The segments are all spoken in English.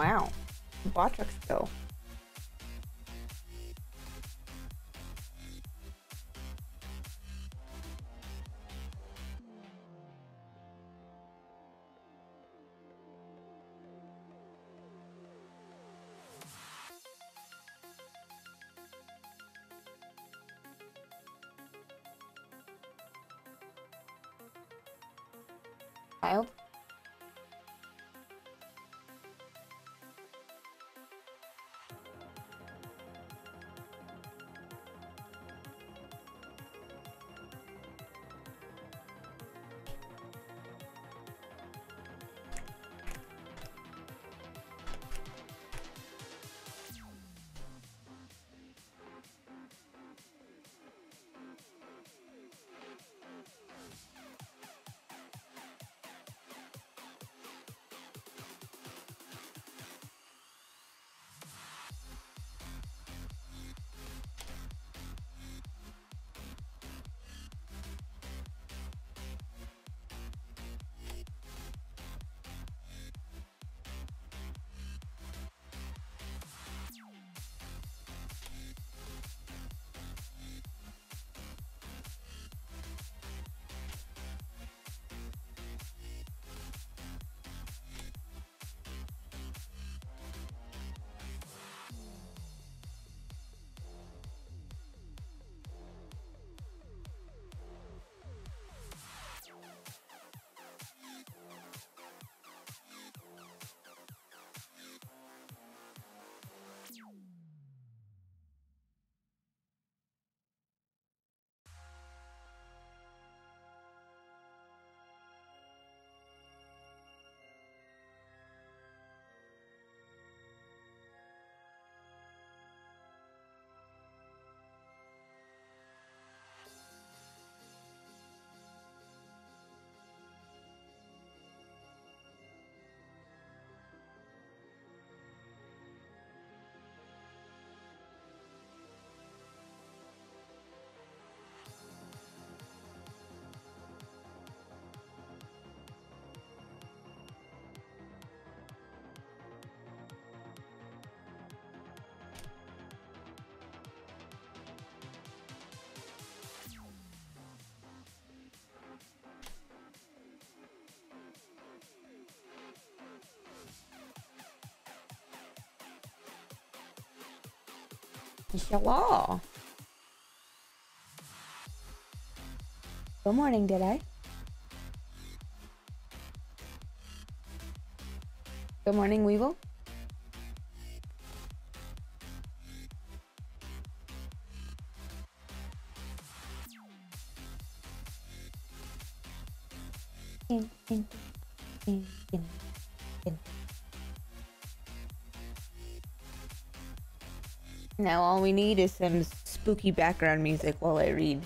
Wow. Bot truck skill. Hello. Good morning, did I? Good morning, Weevil. Now all we need is some spooky background music while I read.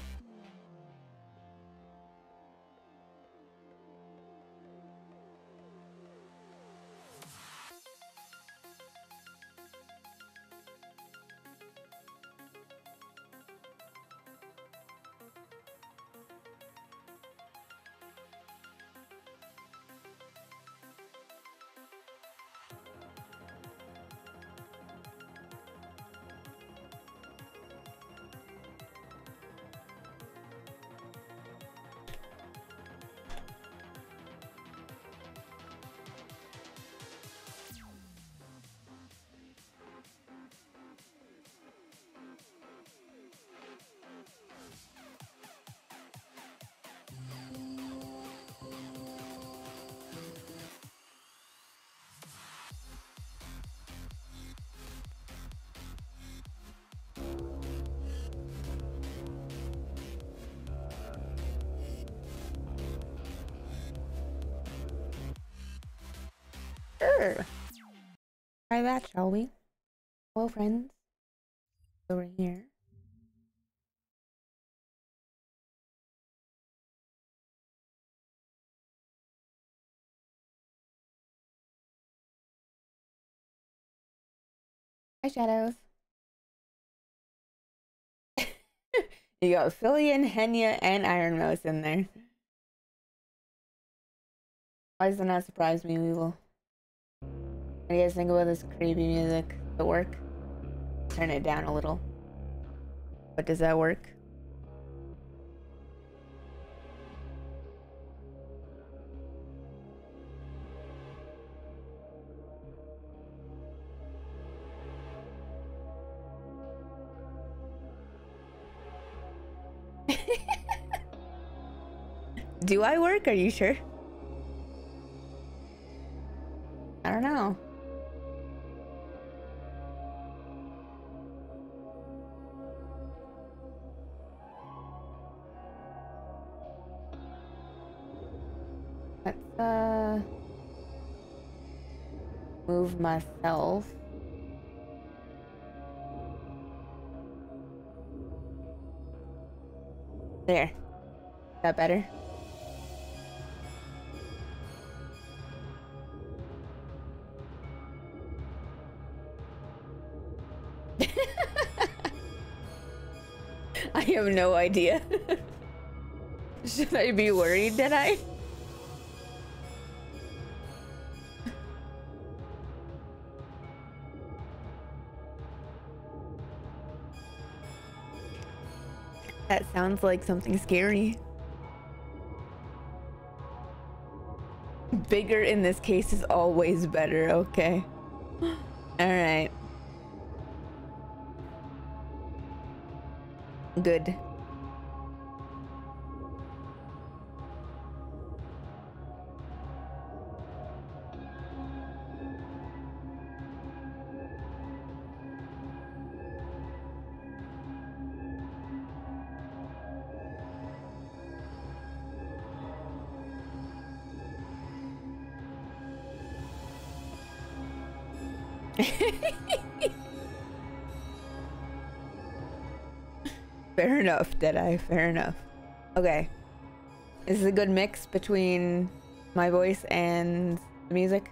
Try that, shall we? Well, friends, over here. Hi, Shadows. you got Filian, Henya, and Iron Mouse in there. Why does that not surprise me, Weevil? What do you guys think about this creepy music? Does it work? Turn it down a little. But does that work? Do I work? Are you sure? I don't know. Move myself. There. Is that better? I have no idea. Should I be worried that I? That sounds like something scary. Bigger in this case is always better, okay. Alright. Good. Fair enough, Deadeye. Fair enough. Okay. This is a good mix between my voice and the music?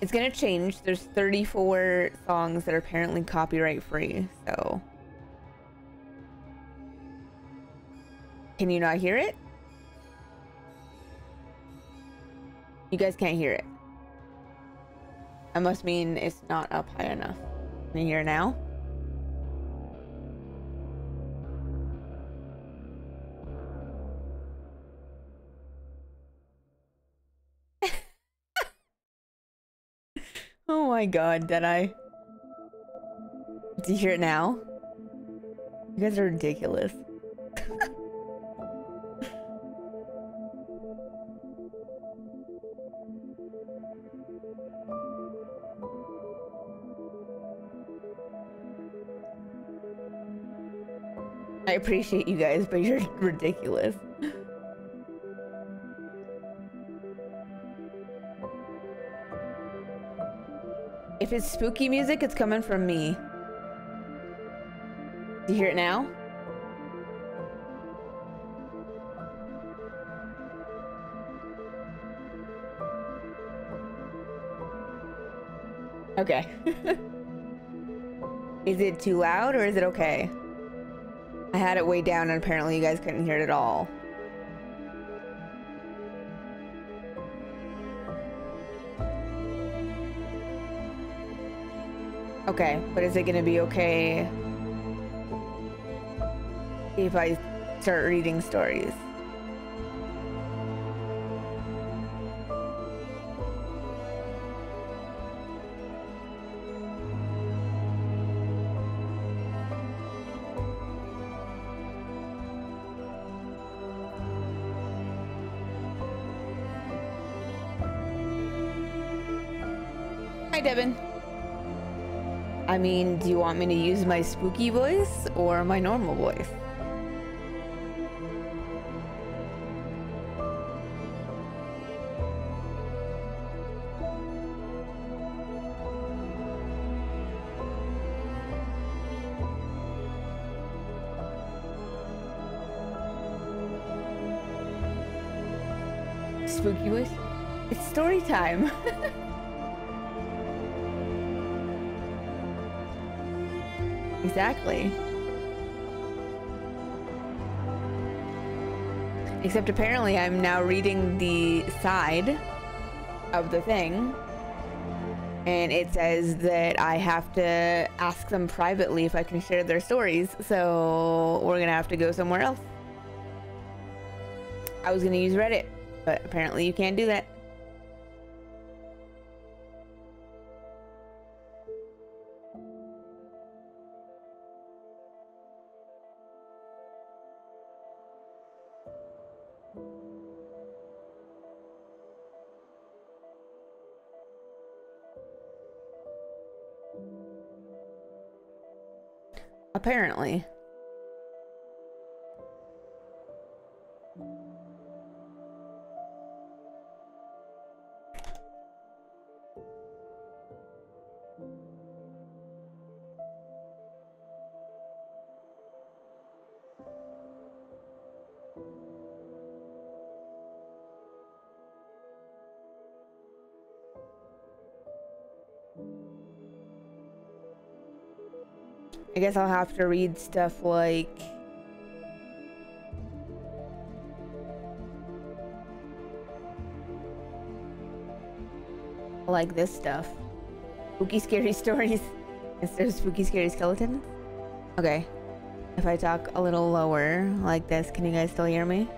It's gonna change. There's 34 songs that are apparently copyright free, so... Can you not hear it? You guys can't hear it. That must mean it's not up high enough. Can you hear now? My god, did I? Do you hear it now? You guys are ridiculous. I appreciate you guys, but you're ridiculous. If it's spooky music, it's coming from me. Do you hear it now? Okay. is it too loud or is it okay? I had it way down and apparently you guys couldn't hear it at all. Okay, but is it gonna be okay if I start reading stories? Mean, do you want me to use my spooky voice or my normal voice? Spooky voice? It's story time. Exactly. Except apparently I'm now reading the side of the thing. and it says that I have to ask them privately if I can share their stories. So we're gonna have to go somewhere else. I was gonna use Reddit, but apparently you can't do that. Apparently. I guess I'll have to read stuff like like this stuff. Spooky scary stories instead of spooky scary skeletons. Okay. If I talk a little lower like this, can you guys still hear me?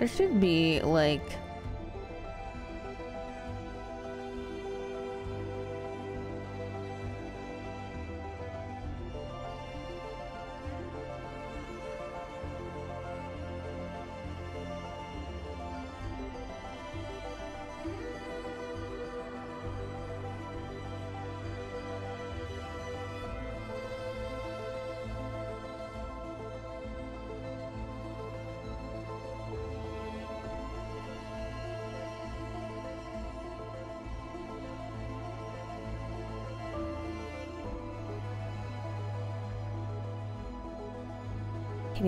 There should be like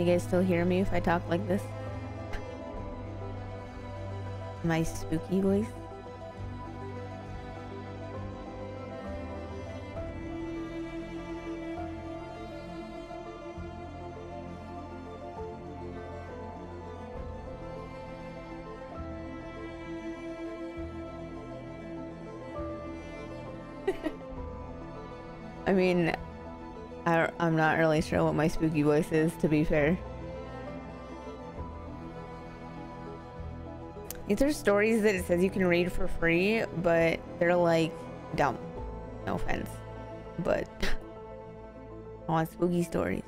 you guys still hear me if I talk like this? My spooky voice? I mean, really sure what my spooky voice is, to be fair. These are stories that it says you can read for free, but they're like dumb. No offense. But I want spooky stories.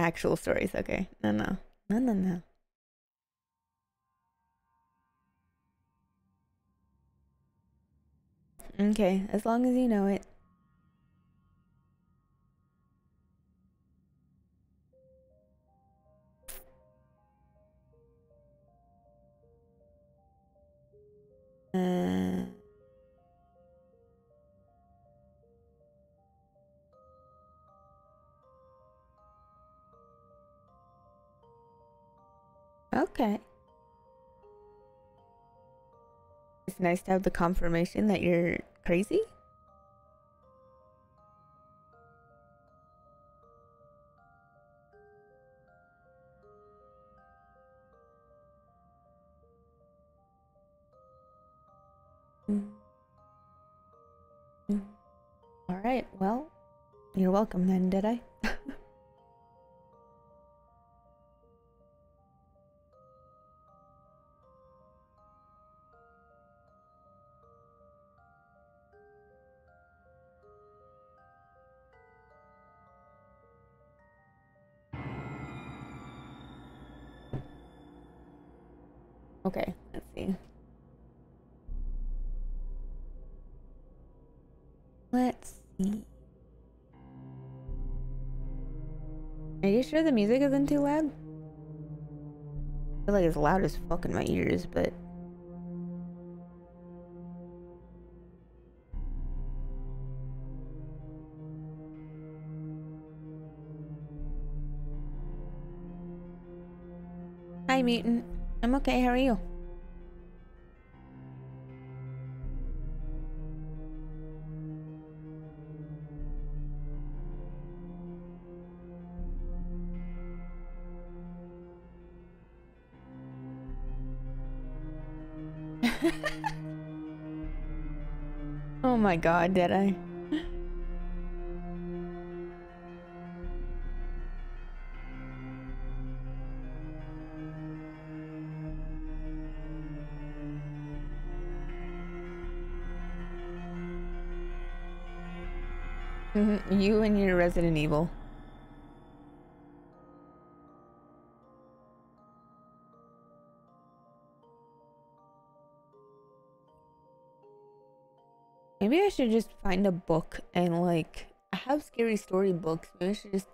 Actual stories. Okay. No, no. No, no, no. Okay, as long as you know it. Okay. It's nice to have the confirmation that you're crazy. Mm. Mm. All right, well, you're welcome then, did I? Okay, let's see. Let's see. Are you sure the music isn't too loud? I feel like it's loud as fuck in my ears, but... Hi, Mutant. I'm okay, how are you? oh my god, did I? Mhm, you and your Resident Evil. Maybe I should just find a book and like I have scary story books. Maybe I should just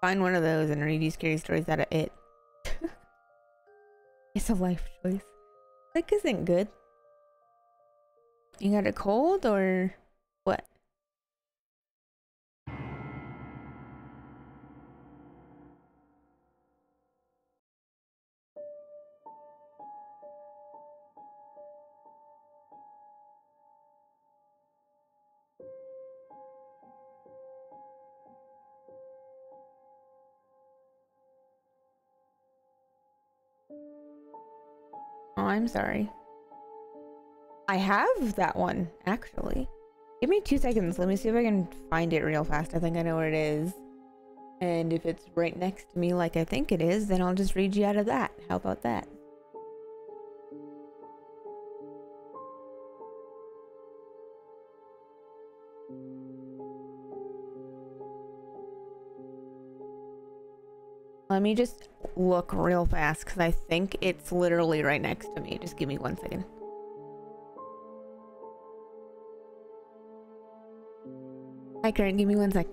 find one of those and read you scary stories out of it. it's a life choice. Like isn't good. You got a cold or I'm sorry. I have that one, actually. Give me two seconds. Let me see if I can find it real fast. I think I know where it is. And if it's right next to me like I think it is, then I'll just read you out of that. How about that? Let me just look real fast because I think it's literally right next to me. Just give me one second. Hi, Karen. Give me one sec.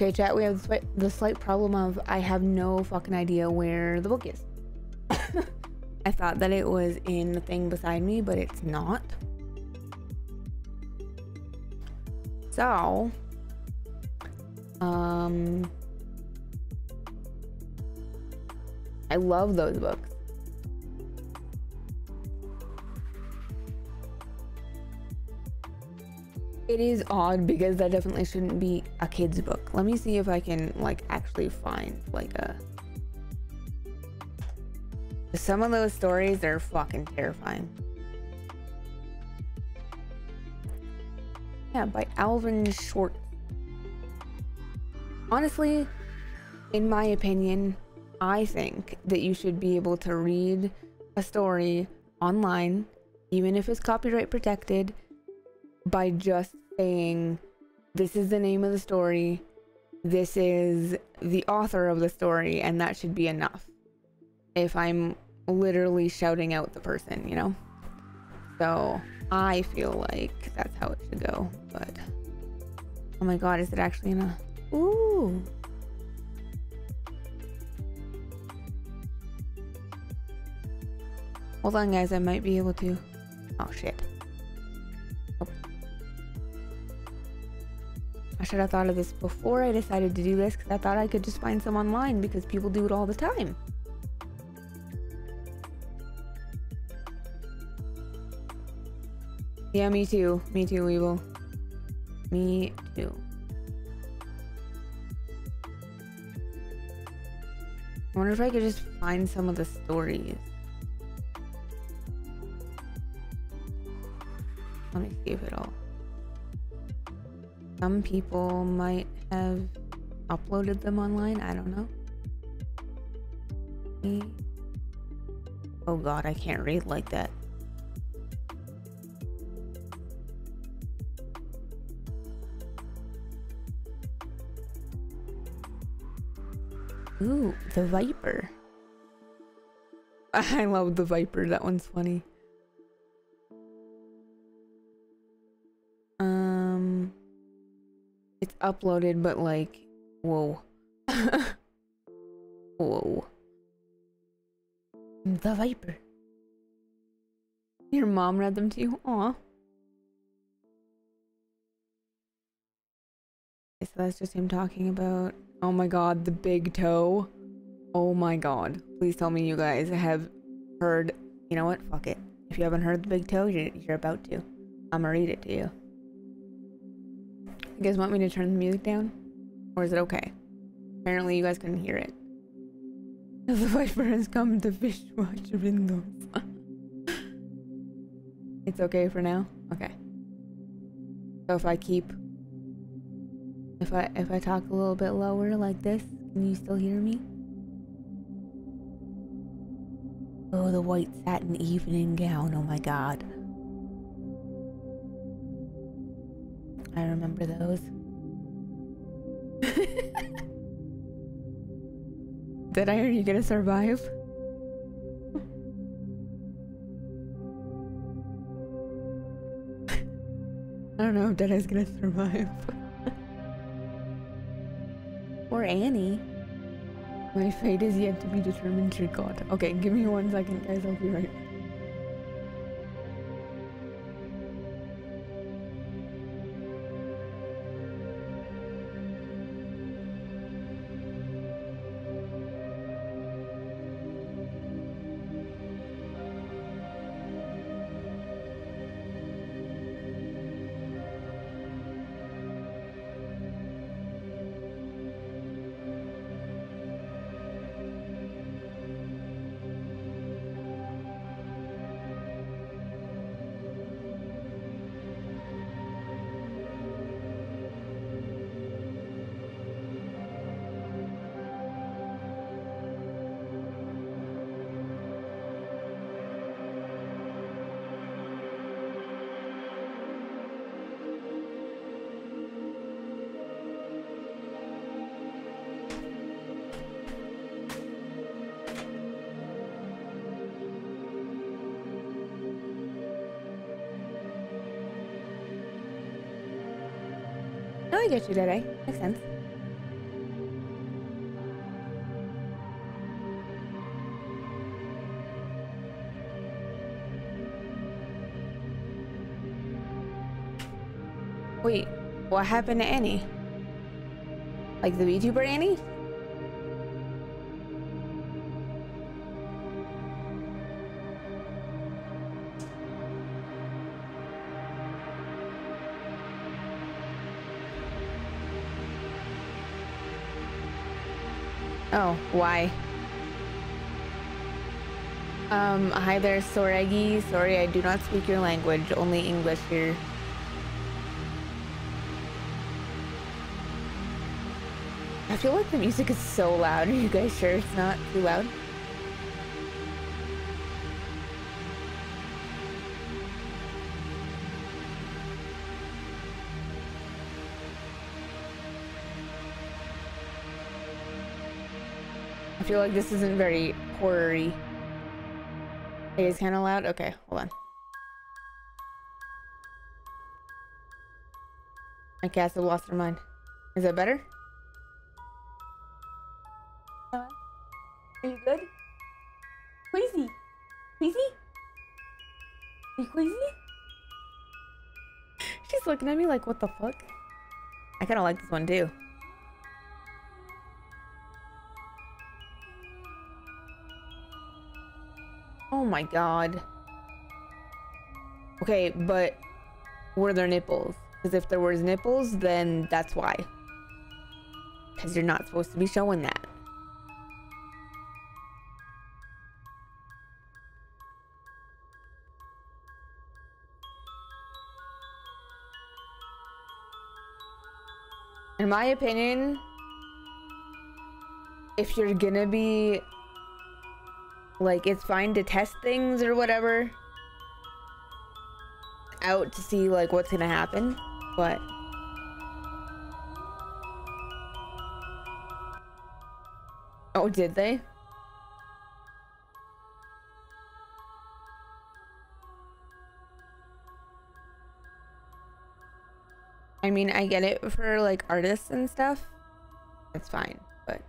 Okay, chat, we have the slight problem of I have no fucking idea where the book is. I thought that it was in the thing beside me, but it's not. So, um, I love those books. It is odd because that definitely shouldn't be a kid's book. Let me see if I can like actually find like a some of those stories are fucking terrifying. Yeah, by Alvin Schwartz. Honestly, in my opinion, I think that you should be able to read a story online, even if it's copyright protected, by just saying, this is the name of the story, this is the author of the story, and that should be enough. If I'm literally shouting out the person, you know? So I feel like that's how it should go, but oh my god, is it actually in a ooh? Hold on, guys, I might be able to. Oh shit. Should have thought of this before I decided to do this because I thought I could just find some online because people do it all the time. Yeah, me too. Me too, Weevil. Me too. I wonder if I could just find some of the stories. Let me see if it'll... Some people might have uploaded them online. I don't know. Oh god, I can't read like that. Ooh, the Viper. I love the Viper. That one's funny. It's uploaded, but like, whoa. whoa. The Viper. Your mom read them to you? Aw. So that's just him talking about Oh my god, the big toe. Oh my god. Please tell me you guys have heard. You know what? Fuck it. If you haven't heard the big toe, you're, you're about to. I'm gonna read it to you. You guys want me to turn the music down? Or is it okay? Apparently you guys couldn't hear it. The viper has come to fish watch windows. it's okay for now? Okay. So if I keep if I if I talk a little bit lower like this, can you still hear me? Oh, the white satin evening gown. Oh my god. I remember those. Did I hear you gonna survive? I don't know if Dead gonna survive. Or Annie. My fate is yet to be determined, dear God. Okay, give me one second, guys. I'll be right back. get you that way. Makes sense. Wait, what happened to Annie? Like the VTuber Annie? Why? Um, hi there, Soregi. Sorry, I do not speak your language, only English here. I feel like the music is so loud. Are you guys sure it's not too loud? Feel like this isn't very horror-y. It is kind of loud? Okay, hold on. My cats have lost their mind. Is that better? Are you good? Queasy? Queasy? Are you queasy? She's looking at me like, what the fuck? I kind of like this one too. My god. Okay, but were there nipples? Because if there was nipples, then that's why. Because you're not supposed to be showing that. In my opinion, if you're gonna be like it's fine to test things or whatever out to see like what's gonna happen, but Oh, did they? I mean, I get it for like artists and stuff. that's fine, but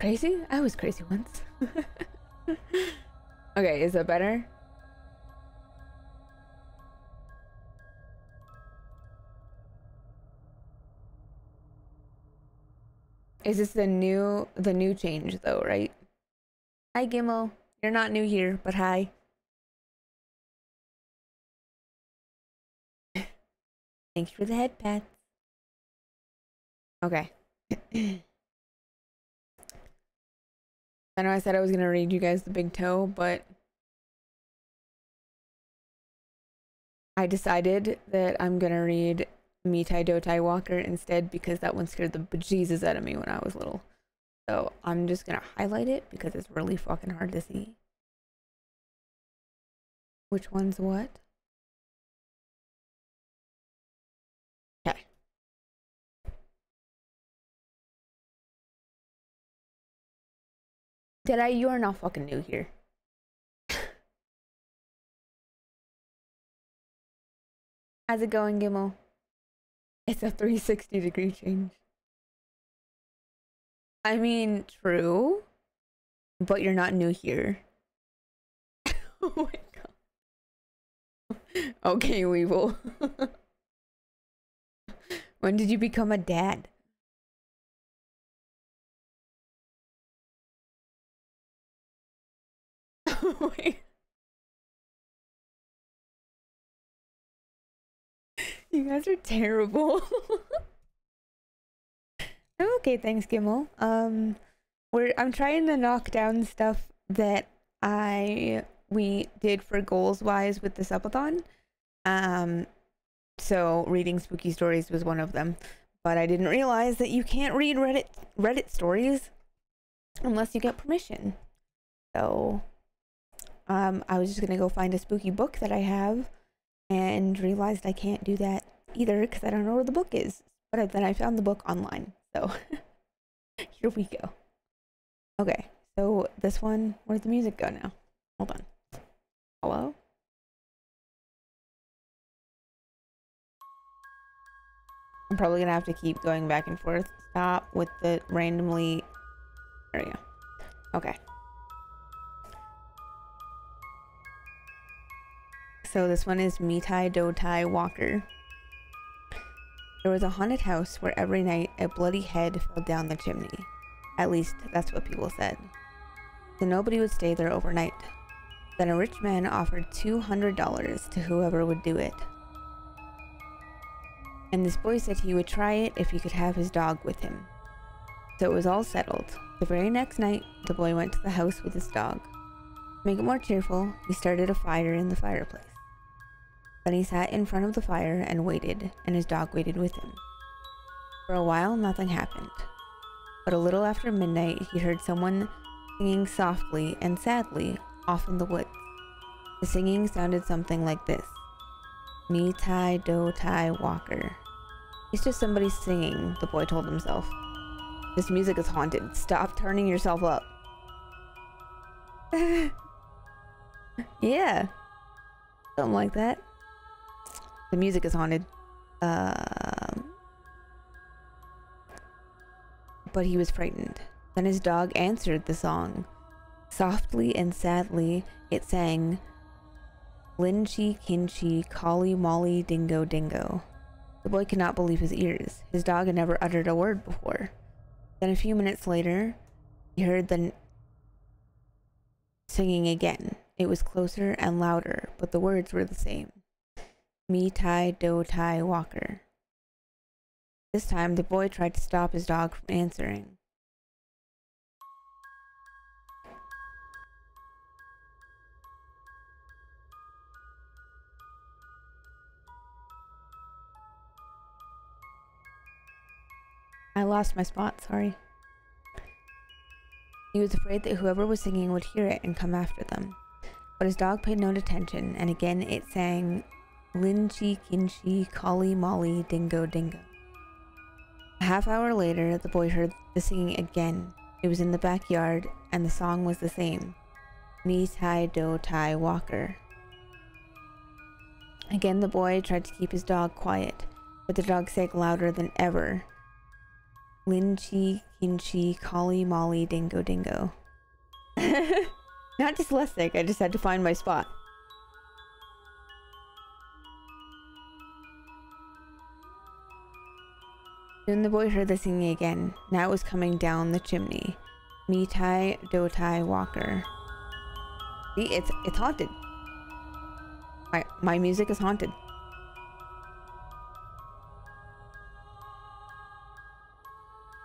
crazy? I was crazy once. okay, is that better? Is this the new the new change though, right? Hi Gimel. You're not new here, but hi. Thanks for the head pats. Okay. I know I said I was gonna read you guys the big toe, but I decided that I'm gonna read Mitai Dotai Walker instead because that one scared the bejesus out of me when I was little. So I'm just gonna highlight it because it's really fucking hard to see. Which one's what? Did I? You are not fucking new here. How's it going, Gimel? It's a 360 degree change. I mean, true, but you're not new here. oh my god. Okay, Weevil. when did you become a dad? You guys are terrible. okay, thanks, Gimel. Um, we're I'm trying to knock down stuff that I we did for goals wise with the subathon. Um, so reading spooky stories was one of them, but I didn't realize that you can't read Reddit Reddit stories unless you get permission. So, um, I was just gonna go find a spooky book that I have and realized I can't do that either because I don't know where the book is. But then I found the book online. So here we go. Okay, so this one, where'd the music go now? Hold on. Hello? I'm probably gonna have to keep going back and forth. Stop with the randomly. There we go. Okay. So this one is Mitai Dotai Walker. There was a haunted house where every night a bloody head fell down the chimney. At least, that's what people said. So nobody would stay there overnight. Then a rich man offered $200 to whoever would do it. And this boy said he would try it if he could have his dog with him. So it was all settled. The very next night, the boy went to the house with his dog. To make it more cheerful, he started a fire in the fireplace. Then he sat in front of the fire and waited, and his dog waited with him. For a while, nothing happened. But a little after midnight, he heard someone singing softly and sadly off in the woods. The singing sounded something like this. Me tie do tie walker. It's just somebody singing, the boy told himself. This music is haunted. Stop turning yourself up. yeah. Something like that. The music is haunted. Uh, but he was frightened. Then his dog answered the song. Softly and sadly, it sang, Linchi Kinchi Collie Molly Dingo Dingo. The boy could not believe his ears. His dog had never uttered a word before. Then a few minutes later, he heard the singing again. It was closer and louder, but the words were the same. Me Tai Do Tai Walker. This time, the boy tried to stop his dog from answering. I lost my spot, sorry. He was afraid that whoever was singing would hear it and come after them. But his dog paid no attention, and again it sang Linchi Kinchi Collie Molly Dingo Dingo. A half hour later, the boy heard the singing again. It was in the backyard, and the song was the same. Me Tai Do Tai Walker. Again, the boy tried to keep his dog quiet, but the dog sang louder than ever. Linchi Kinchi Collie Molly Dingo Dingo. Not dyslexic, I just had to find my spot. Soon the boy heard the singing again. Now it was coming down the chimney. Mitai Dotai Walker. See, it's it's haunted. My my music is haunted.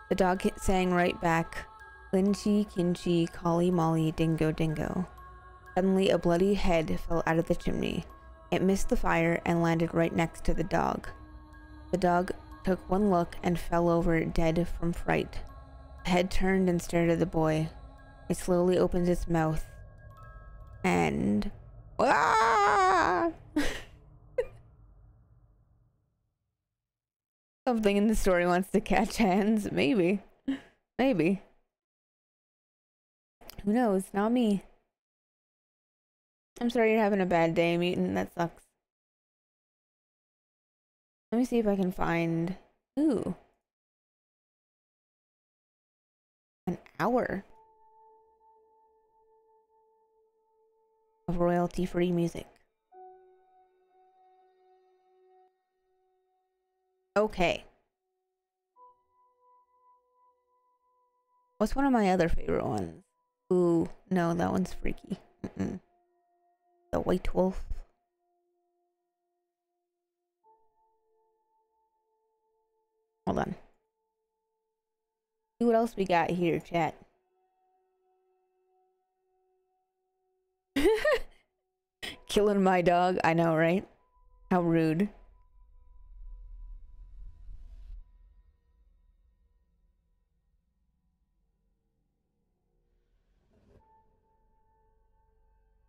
The dog sang right back. Linchi, Kinchi, Collie Molly, Dingo Dingo. Suddenly a bloody head fell out of the chimney. It missed the fire and landed right next to the dog. The dog took one look and fell over dead from fright. The head turned and stared at the boy. It slowly opened its mouth and ah! Something in the story wants to catch hands. Maybe. Maybe. Who knows? Not me. I'm sorry you're having a bad day, mutant. That sucks. Let me see if I can find... Ooh. An hour. Of royalty-free music. Okay. What's one of my other favorite ones? Ooh, no, that one's freaky. Mm -mm. The White Wolf. Hold on. See what else we got here, chat. Killing my dog. I know, right? How rude.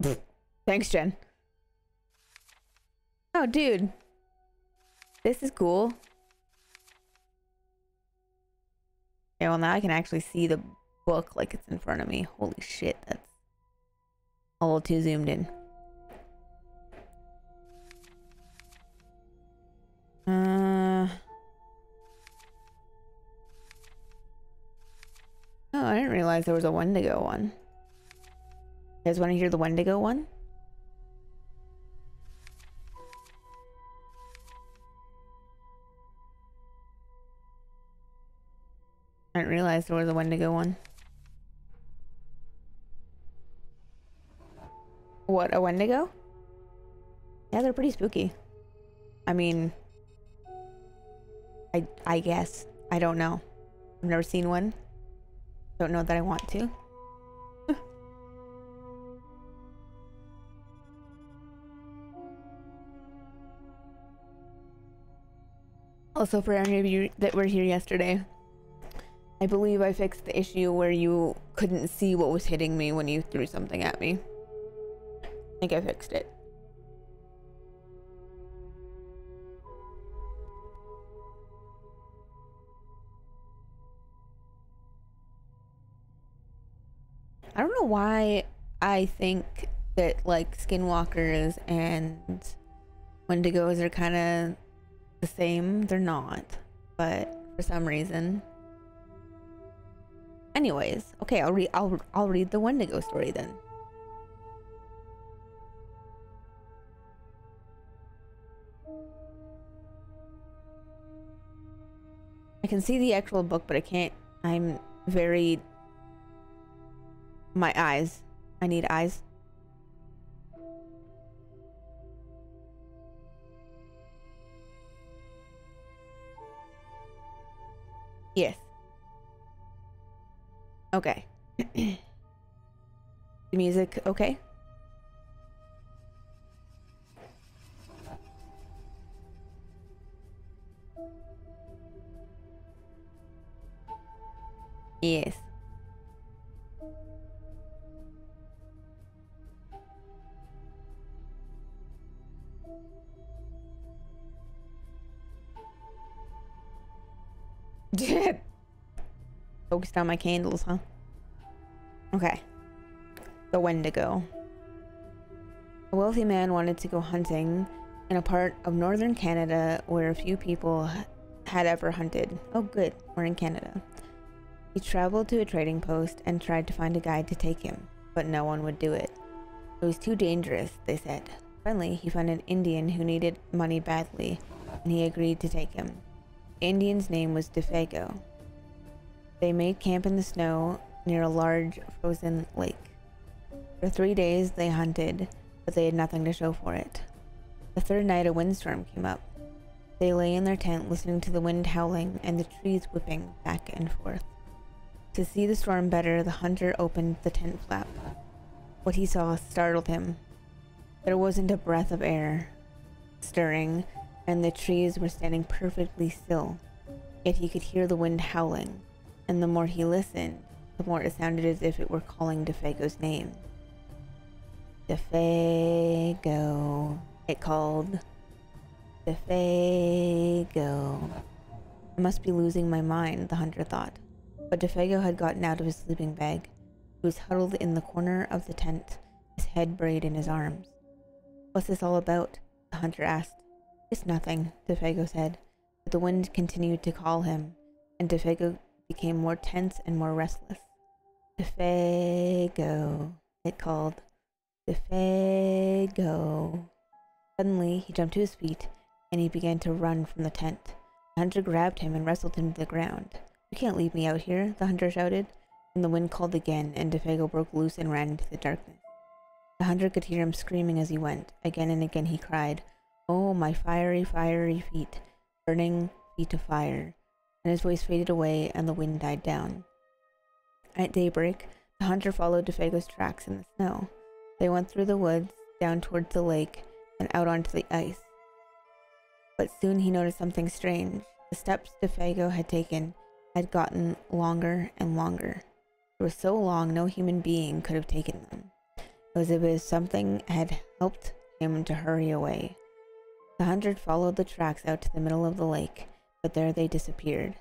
Thanks, Jen. Oh, dude. This is cool. Okay, well now I can actually see the book like it's in front of me. Holy shit, that's a little too zoomed in. Uh... Oh, I didn't realize there was a Wendigo one. You guys want to hear the Wendigo one? Didn't realize there was a Wendigo one. What, a Wendigo? Yeah, they're pretty spooky. I mean, I I guess. I don't know. I've never seen one. Don't know that I want to. also, for any of you that were here yesterday, I believe I fixed the issue where you couldn't see what was hitting me when you threw something at me. I think I fixed it. I don't know why I think that like skinwalkers and wendigos are kind of the same. They're not, but for some reason. Anyways, okay, I'll read. I'll I'll read the Wendigo story then. I can see the actual book, but I can't. I'm very my eyes. I need eyes. Yes. Okay. the music, okay? Yes. Focused on my candles, huh? Okay. The Wendigo. A wealthy man wanted to go hunting in a part of northern Canada where a few people had ever hunted. Oh good, we're in Canada. He traveled to a trading post and tried to find a guide to take him, but no one would do it. It was too dangerous, they said. Finally, he found an Indian who needed money badly, and he agreed to take him. The Indian's name was Defago. They made camp in the snow near a large frozen lake. For three days they hunted, but they had nothing to show for it. The third night a windstorm came up. They lay in their tent listening to the wind howling and the trees whipping back and forth. To see the storm better, the hunter opened the tent flap. What he saw startled him. There wasn't a breath of air stirring, and the trees were standing perfectly still. Yet he could hear the wind howling, and the more he listened, the more it sounded as if it were calling Defago's name. Defago, it called. Defago. I must be losing my mind, the hunter thought. But Defago had gotten out of his sleeping bag. He was huddled in the corner of the tent, his head buried in his arms. What's this all about? The hunter asked. It's nothing, Defago said, but the wind continued to call him, and Defago became more tense and more restless. Defago, it called. Defago. Suddenly, he jumped to his feet, and he began to run from the tent. The hunter grabbed him and wrestled him to the ground. You can't leave me out here, the hunter shouted. And the wind called again, and Defago broke loose and ran into the darkness. The hunter could hear him screaming as he went. Again and again he cried, Oh, my fiery, fiery feet, burning feet of fire. And his voice faded away and the wind died down. At daybreak, the hunter followed Defago's tracks in the snow. They went through the woods, down towards the lake, and out onto the ice. But soon he noticed something strange. The steps Defago had taken had gotten longer and longer. They were so long no human being could have taken them. It was as if something had helped him to hurry away. The hundred followed the tracks out to the middle of the lake, but there they disappeared.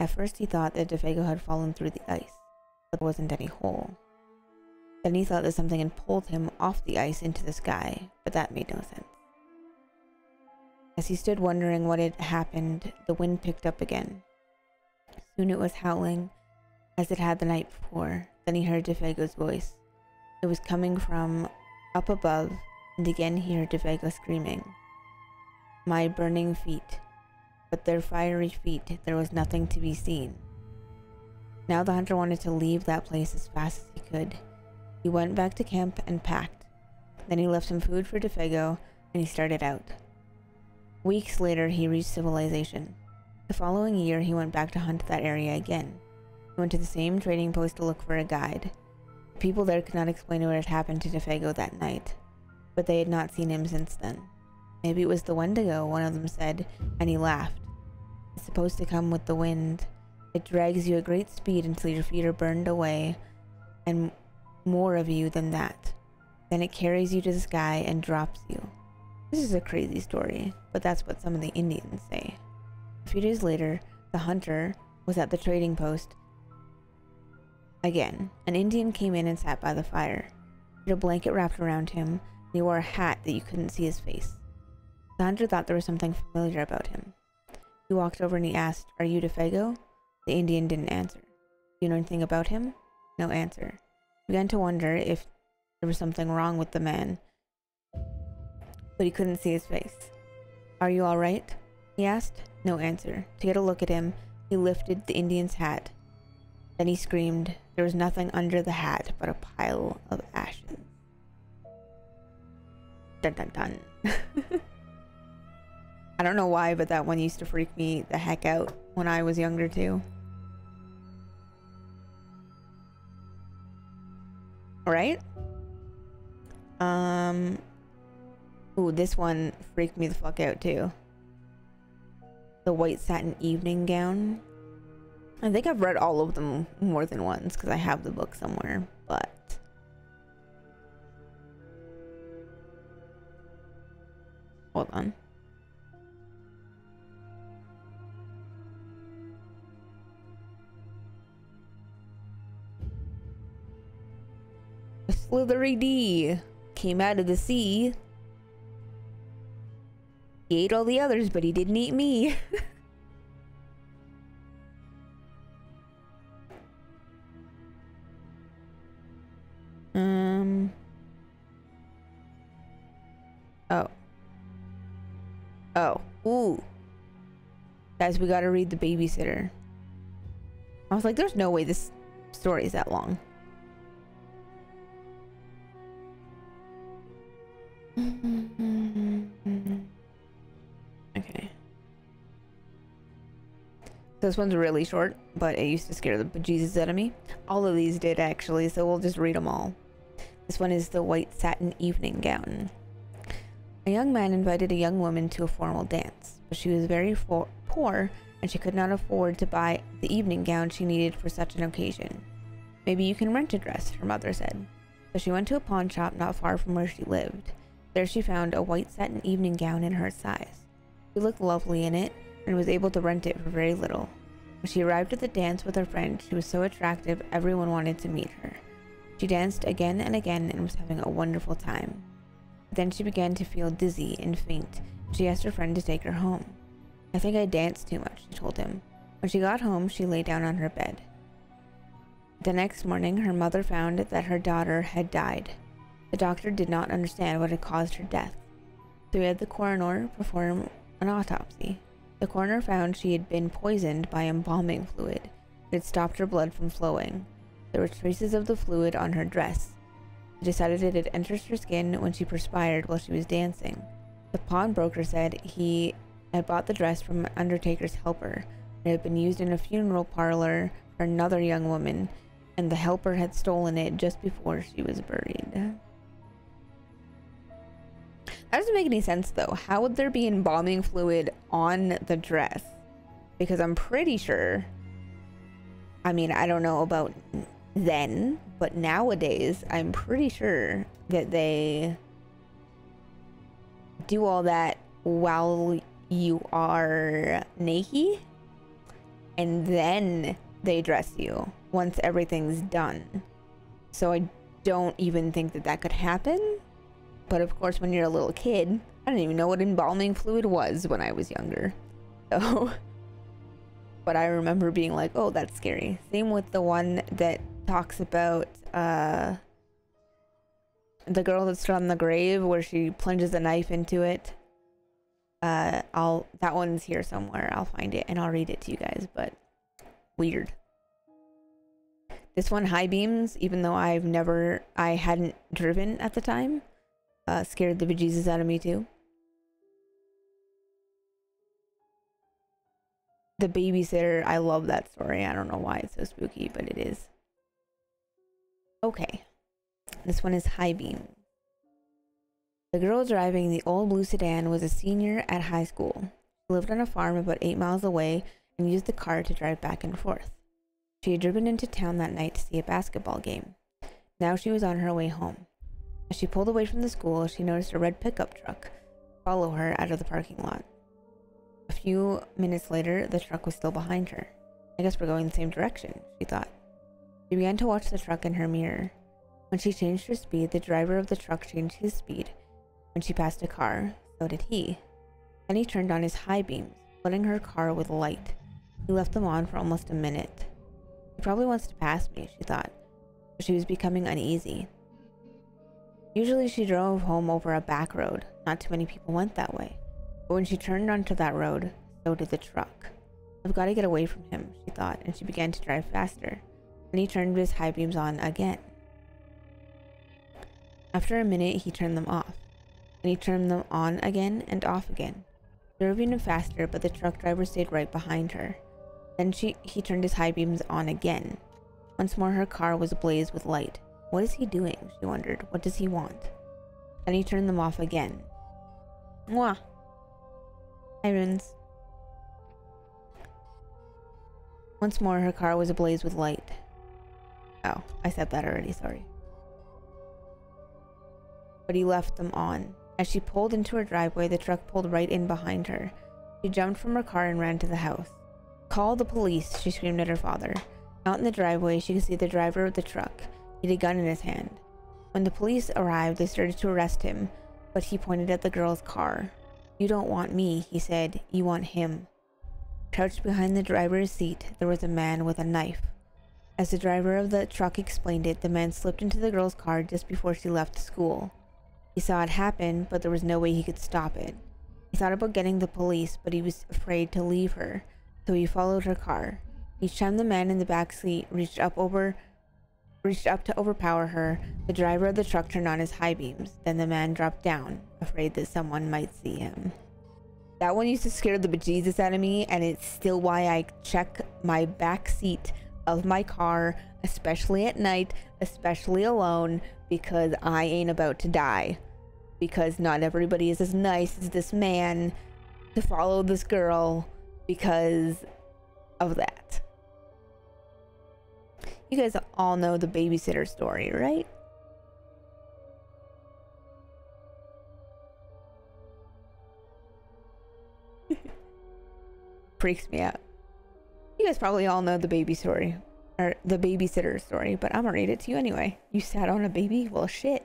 At first he thought that Defago had fallen through the ice, but there wasn't any hole. Then he thought that something had pulled him off the ice into the sky, but that made no sense. As he stood wondering what had happened, the wind picked up again. Soon it was howling, as it had the night before. Then he heard Defago's voice. It was coming from up above, and again he heard Defago screaming my burning feet. But their fiery feet, there was nothing to be seen. Now the hunter wanted to leave that place as fast as he could. He went back to camp and packed. Then he left some food for Defago and he started out. Weeks later, he reached civilization. The following year, he went back to hunt that area again. He went to the same trading post to look for a guide. The people there could not explain what had happened to Defago that night, but they had not seen him since then. Maybe it was the Wendigo, one of them said, and he laughed. It's supposed to come with the wind. It drags you at great speed until your feet are burned away, and more of you than that. Then it carries you to the sky and drops you. This is a crazy story, but that's what some of the Indians say. A few days later, the hunter was at the trading post. Again, an Indian came in and sat by the fire. He had a blanket wrapped around him, and he wore a hat that you couldn't see his face. The hunter thought there was something familiar about him. He walked over and he asked, Are you Defago? The Indian didn't answer. Do you know anything about him? No answer. He began to wonder if there was something wrong with the man, but he couldn't see his face. Are you alright? He asked. No answer. To get a look at him, he lifted the Indian's hat. Then he screamed. There was nothing under the hat but a pile of ashes. Dun dun dun. I don't know why, but that one used to freak me the heck out when I was younger too. Right? Um. Ooh, this one freaked me the fuck out too. The white satin evening gown. I think I've read all of them more than once because I have the book somewhere, but. Hold on. Slithery D came out of the sea. He ate all the others, but he didn't eat me. um. Oh. Oh. Ooh. Guys, we gotta read The Babysitter. I was like, there's no way this story is that long. okay. This one's really short, but it used to scare the bejesus out of me. All of these did actually, so we'll just read them all. This one is the white satin evening gown. A young man invited a young woman to a formal dance, but she was very poor and she could not afford to buy the evening gown she needed for such an occasion. Maybe you can rent a dress, her mother said. So she went to a pawn shop not far from where she lived. There she found a white satin evening gown in her size. She looked lovely in it and was able to rent it for very little. When she arrived at the dance with her friend, she was so attractive everyone wanted to meet her. She danced again and again and was having a wonderful time. Then she began to feel dizzy and faint. She asked her friend to take her home. I think I danced too much, she told him. When she got home, she lay down on her bed. The next morning, her mother found that her daughter had died. The doctor did not understand what had caused her death, so he had the coroner perform an autopsy. The coroner found she had been poisoned by embalming fluid. It stopped her blood from flowing. There were traces of the fluid on her dress. He decided it had entered her skin when she perspired while she was dancing. The pawnbroker said he had bought the dress from an undertaker's helper. It had been used in a funeral parlor for another young woman, and the helper had stolen it just before she was buried. That doesn't make any sense though. How would there be embalming fluid on the dress? Because I'm pretty sure. I mean, I don't know about then, but nowadays, I'm pretty sure that they do all that while you are naked and then they dress you once everything's done. So I don't even think that that could happen. But of course, when you're a little kid, I didn't even know what embalming fluid was when I was younger. So, but I remember being like, oh, that's scary. Same with the one that talks about uh, the girl that stood on the grave where she plunges a knife into it. Uh, I'll that one's here somewhere. I'll find it and I'll read it to you guys. But weird. This one, high beams, even though I've never, I hadn't driven at the time, uh, scared the bejesus out of me too. The babysitter, I love that story. I don't know why it's so spooky, but it is. Okay. This one is high beam. The girl driving the old blue sedan was a senior at high school. She lived on a farm about eight miles away and used the car to drive back and forth. She had driven into town that night to see a basketball game. Now she was on her way home. As she pulled away from the school, she noticed a red pickup truck follow her out of the parking lot. A few minutes later, the truck was still behind her. I guess we're going the same direction, she thought. She began to watch the truck in her mirror. When she changed her speed, the driver of the truck changed his speed. When she passed a car, so did he. Then he turned on his high beams, flooding her car with light. He left them on for almost a minute. He probably wants to pass me, she thought, but she was becoming uneasy. Usually she drove home over a back road. Not too many people went that way. But when she turned onto that road, so did the truck. I've got to get away from him, she thought, and she began to drive faster. Then he turned his high beams on again. After a minute, he turned them off. Then he turned them on again and off again. Drove even faster, but the truck driver stayed right behind her. Then she, he turned his high beams on again. Once more, her car was ablaze with light. What is he doing? She wondered. What does he want? Then he turned them off again. Mwah. Irons. Once more, her car was ablaze with light. Oh, I said that already, sorry. But he left them on. As she pulled into her driveway, the truck pulled right in behind her. She jumped from her car and ran to the house. Call the police, she screamed at her father. Out in the driveway, she could see the driver of the truck. He had a gun in his hand. When the police arrived, they started to arrest him, but he pointed at the girl's car. You don't want me, he said. You want him. Crouched behind the driver's seat, there was a man with a knife. As the driver of the truck explained it, the man slipped into the girl's car just before she left school. He saw it happen, but there was no way he could stop it. He thought about getting the police, but he was afraid to leave her, so he followed her car. Each time the man in the back seat reached up over reached up to overpower her, the driver of the truck turned on his high beams. Then the man dropped down, afraid that someone might see him. That one used to scare the bejesus out of me, and it's still why I check my back seat of my car, especially at night, especially alone, because I ain't about to die. Because not everybody is as nice as this man to follow this girl because of that. You guys all know the babysitter story, right? Freaks me out. You guys probably all know the baby story, or the babysitter story, but I'm gonna read it to you anyway. You sat on a baby? Well, shit.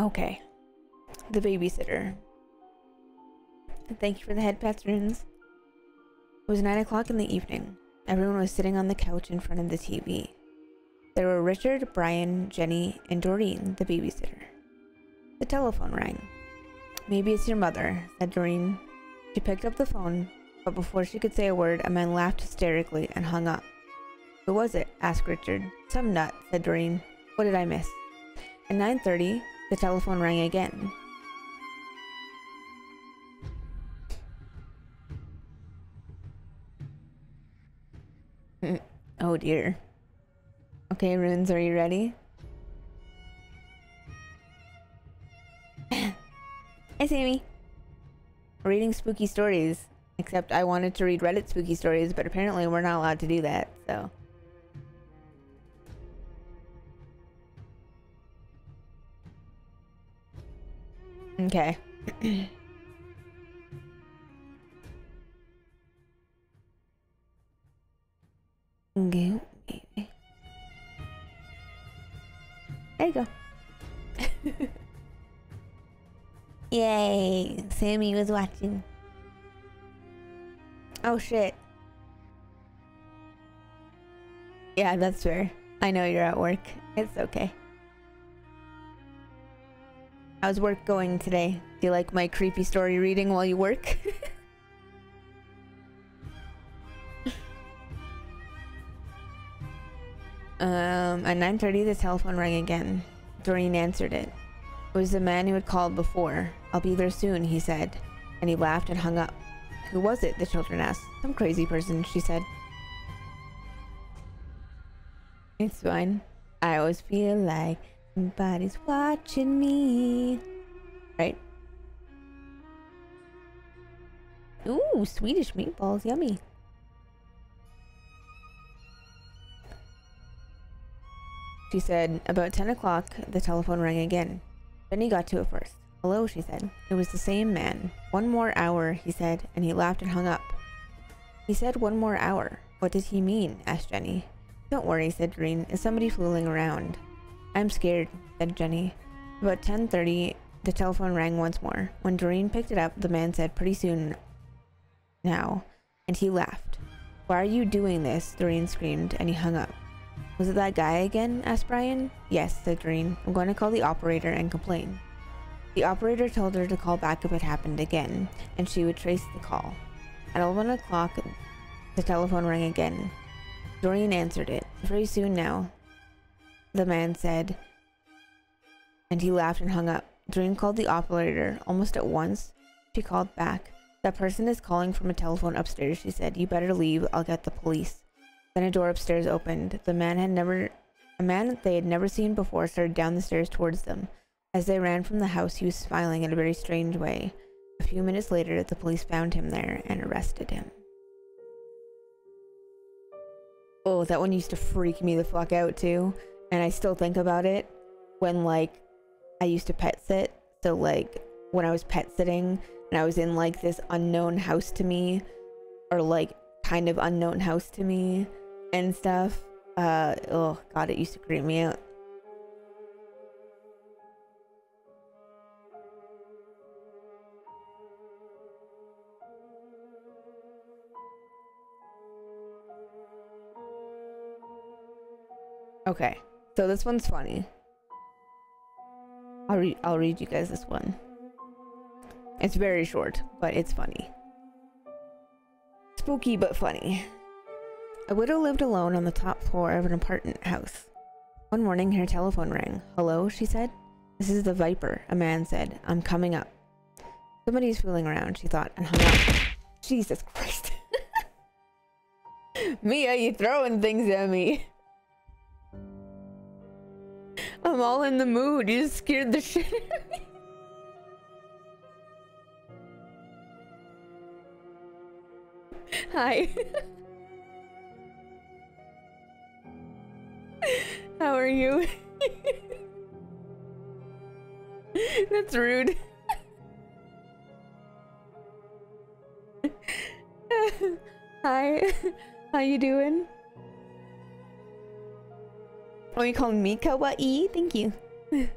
Okay. The babysitter. Thank you for the head pats runes. It was 9 o'clock in the evening. Everyone was sitting on the couch in front of the TV. There were Richard, Brian, Jenny, and Doreen, the babysitter. The telephone rang. Maybe it's your mother, said Doreen. She picked up the phone, but before she could say a word, a man laughed hysterically and hung up. Who was it? asked Richard. Some nut, said Doreen. What did I miss? At 9.30, the telephone rang again. oh dear. Okay, runes, are you ready? Hi, Sammy. Reading spooky stories. Except I wanted to read Reddit spooky stories, but apparently we're not allowed to do that, so. Okay. Go, baby. There you go. Yay! Sammy was watching. Oh shit. Yeah, that's fair. I know you're at work. It's okay. How's work going today? Do you like my creepy story reading while you work? at 9.30 the telephone rang again. Doreen answered it. It was the man who had called before. I'll be there soon, he said. And he laughed and hung up. Who was it? The children asked. Some crazy person, she said. It's fine. I always feel like somebody's watching me. Right? Ooh, Swedish meatballs. Yummy. She said, about 10 o'clock, the telephone rang again. Jenny got to it first. Hello, she said. It was the same man. One more hour, he said, and he laughed and hung up. He said one more hour. What did he mean? asked Jenny. Don't worry, said Green. Is somebody fooling around? I'm scared, said Jenny. About 10.30, the telephone rang once more. When Doreen picked it up, the man said, pretty soon now, and he laughed. Why are you doing this? Doreen screamed, and he hung up. Was it that guy again? asked Brian. Yes, said Doreen. I'm going to call the operator and complain. The operator told her to call back if it happened again, and she would trace the call. At 11 o'clock, the telephone rang again. Doreen answered it. Very soon now, the man said, and he laughed and hung up. Doreen called the operator. Almost at once, she called back. That person is calling from a telephone upstairs, she said. You better leave. I'll get the police. Then a door upstairs opened. The man had never... A man they had never seen before started down the stairs towards them. As they ran from the house, he was smiling in a very strange way. A few minutes later, the police found him there and arrested him. Oh, that one used to freak me the fuck out too. And I still think about it when like I used to pet sit. So like when I was pet sitting and I was in like this unknown house to me or like kind of unknown house to me and stuff. Uh, oh god, it used to creep me out. Okay, so this one's funny. I'll read. I'll read you guys this one. It's very short, but it's funny. Spooky but funny. A widow lived alone on the top floor of an apartment house. One morning, her telephone rang. Hello, she said. This is the Viper, a man said. I'm coming up. Somebody's fooling around, she thought, and hung up. Jesus Christ. Mia, you throwing things at me. I'm all in the mood. You just scared the shit out of me. Hi. How are you? That's rude. Hi. How you doing? Oh, you calling me kawaii? Thank you.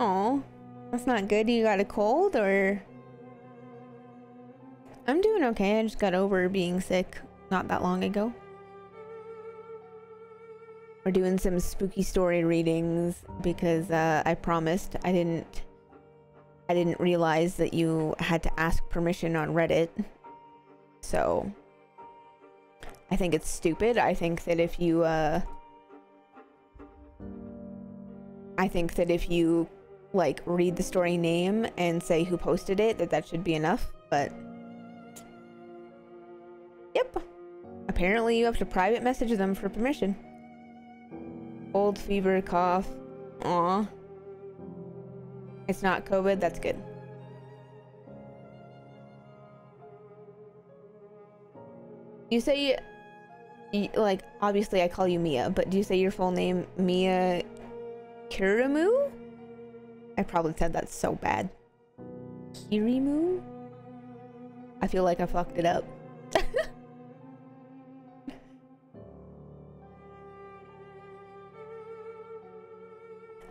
Oh, that's not good. You got a cold or? I'm doing okay. I just got over being sick not that long ago. We're doing some spooky story readings because uh, I promised I didn't I didn't realize that you had to ask permission on Reddit. So I think it's stupid. I think that if you uh I think that if you like read the story name and say who posted it that that should be enough, but Yep. Apparently you have to private message them for permission. Old fever, cough. Aw. It's not COVID, that's good. You say, like, obviously I call you Mia, but do you say your full name Mia Kirimu? I probably said that so bad. Kirimu? I feel like I fucked it up.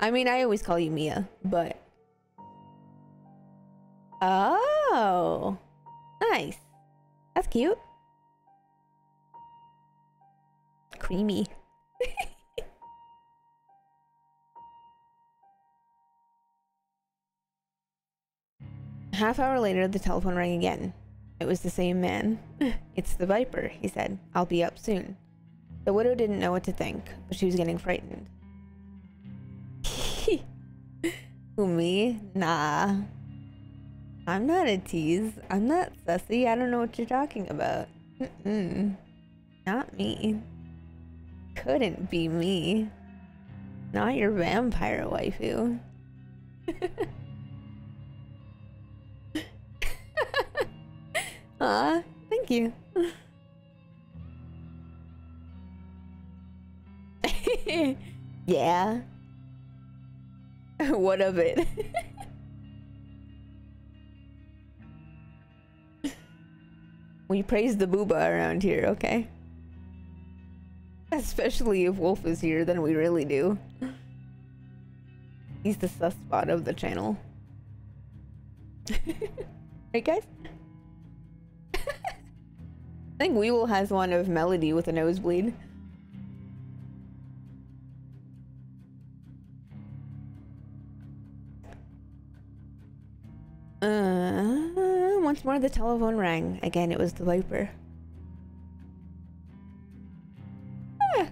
I mean, I always call you Mia, but... Oh! Nice. That's cute. Creamy. Half hour later, the telephone rang again. It was the same man. it's the Viper, he said. I'll be up soon. The widow didn't know what to think, but she was getting frightened. Who, me? Nah. I'm not a tease. I'm not sussy. I don't know what you're talking about. Mm-mm. Not me. Couldn't be me. Not your vampire waifu. Ah, thank you. yeah. what of it? we praise the booba around here, okay? Especially if Wolf is here, then we really do. He's the sus spot of the channel. right, guys? I think Weevil has one of Melody with a nosebleed. Once more the telephone rang. Again, it was the Viper. Ah,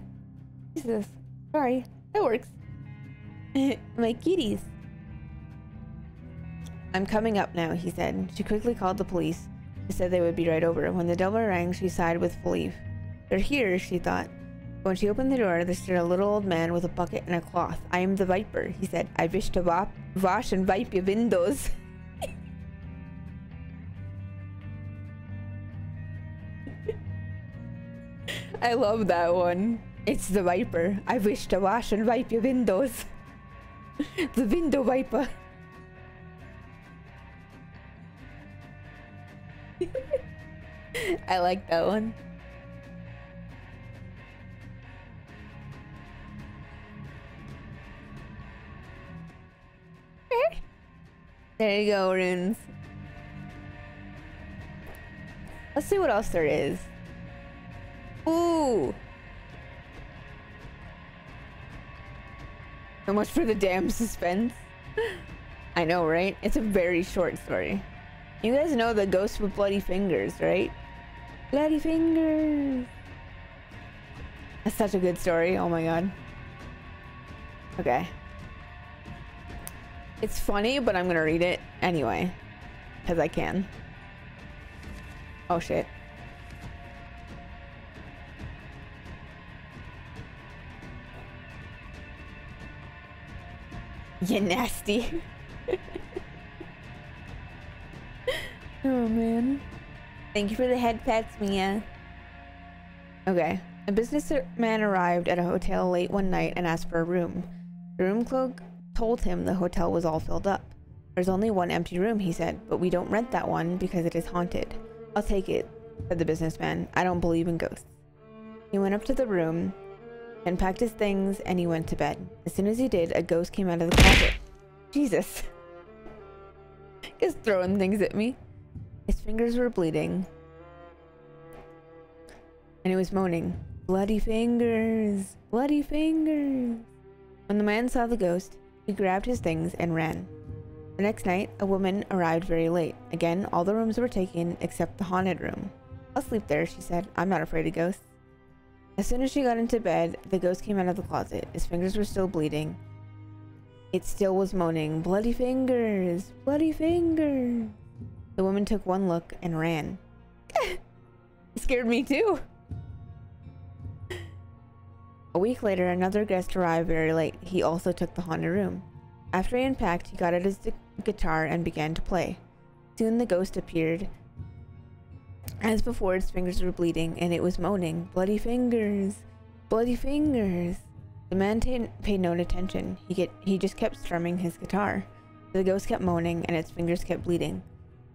Jesus. Sorry, that works. My kitties. I'm coming up now, he said. She quickly called the police said they would be right over. When the double rang, she sighed with relief. They're here, she thought. When she opened the door, there stood a little old man with a bucket and a cloth. I am the Viper, he said. I wish to wa wash and wipe your windows. I love that one. It's the wiper. I wish to wash and wipe your windows. the window wiper. I like that one. There you go, runes. Let's see what else there is. So much for the damn suspense. I know, right? It's a very short story. You guys know the ghost with bloody fingers, right? Bloody fingers. That's such a good story. Oh my god. Okay. It's funny, but I'm gonna read it anyway. Because I can. Oh shit. You nasty. Oh man. Thank you for the head pats, Mia. Okay. A businessman arrived at a hotel late one night and asked for a room. The room clerk told him the hotel was all filled up. There's only one empty room, he said, but we don't rent that one because it is haunted. I'll take it, said the businessman. I don't believe in ghosts. He went up to the room and packed his things and he went to bed. As soon as he did, a ghost came out of the closet. Jesus. Just throwing things at me. His fingers were bleeding. And he was moaning, Bloody fingers! Bloody fingers! When the man saw the ghost, he grabbed his things and ran. The next night, a woman arrived very late. Again, all the rooms were taken except the haunted room. I'll sleep there, she said. I'm not afraid of ghosts. As soon as she got into bed, the ghost came out of the closet. His fingers were still bleeding. It still was moaning, Bloody fingers! Bloody fingers! The woman took one look and ran. scared me too. A week later, another guest arrived very late. He also took the haunted room. After he unpacked, he got out his guitar and began to play. Soon the ghost appeared. As before, its fingers were bleeding, and it was moaning, Bloody fingers! Bloody fingers! The man paid no attention. He, get, he just kept strumming his guitar. The ghost kept moaning, and its fingers kept bleeding.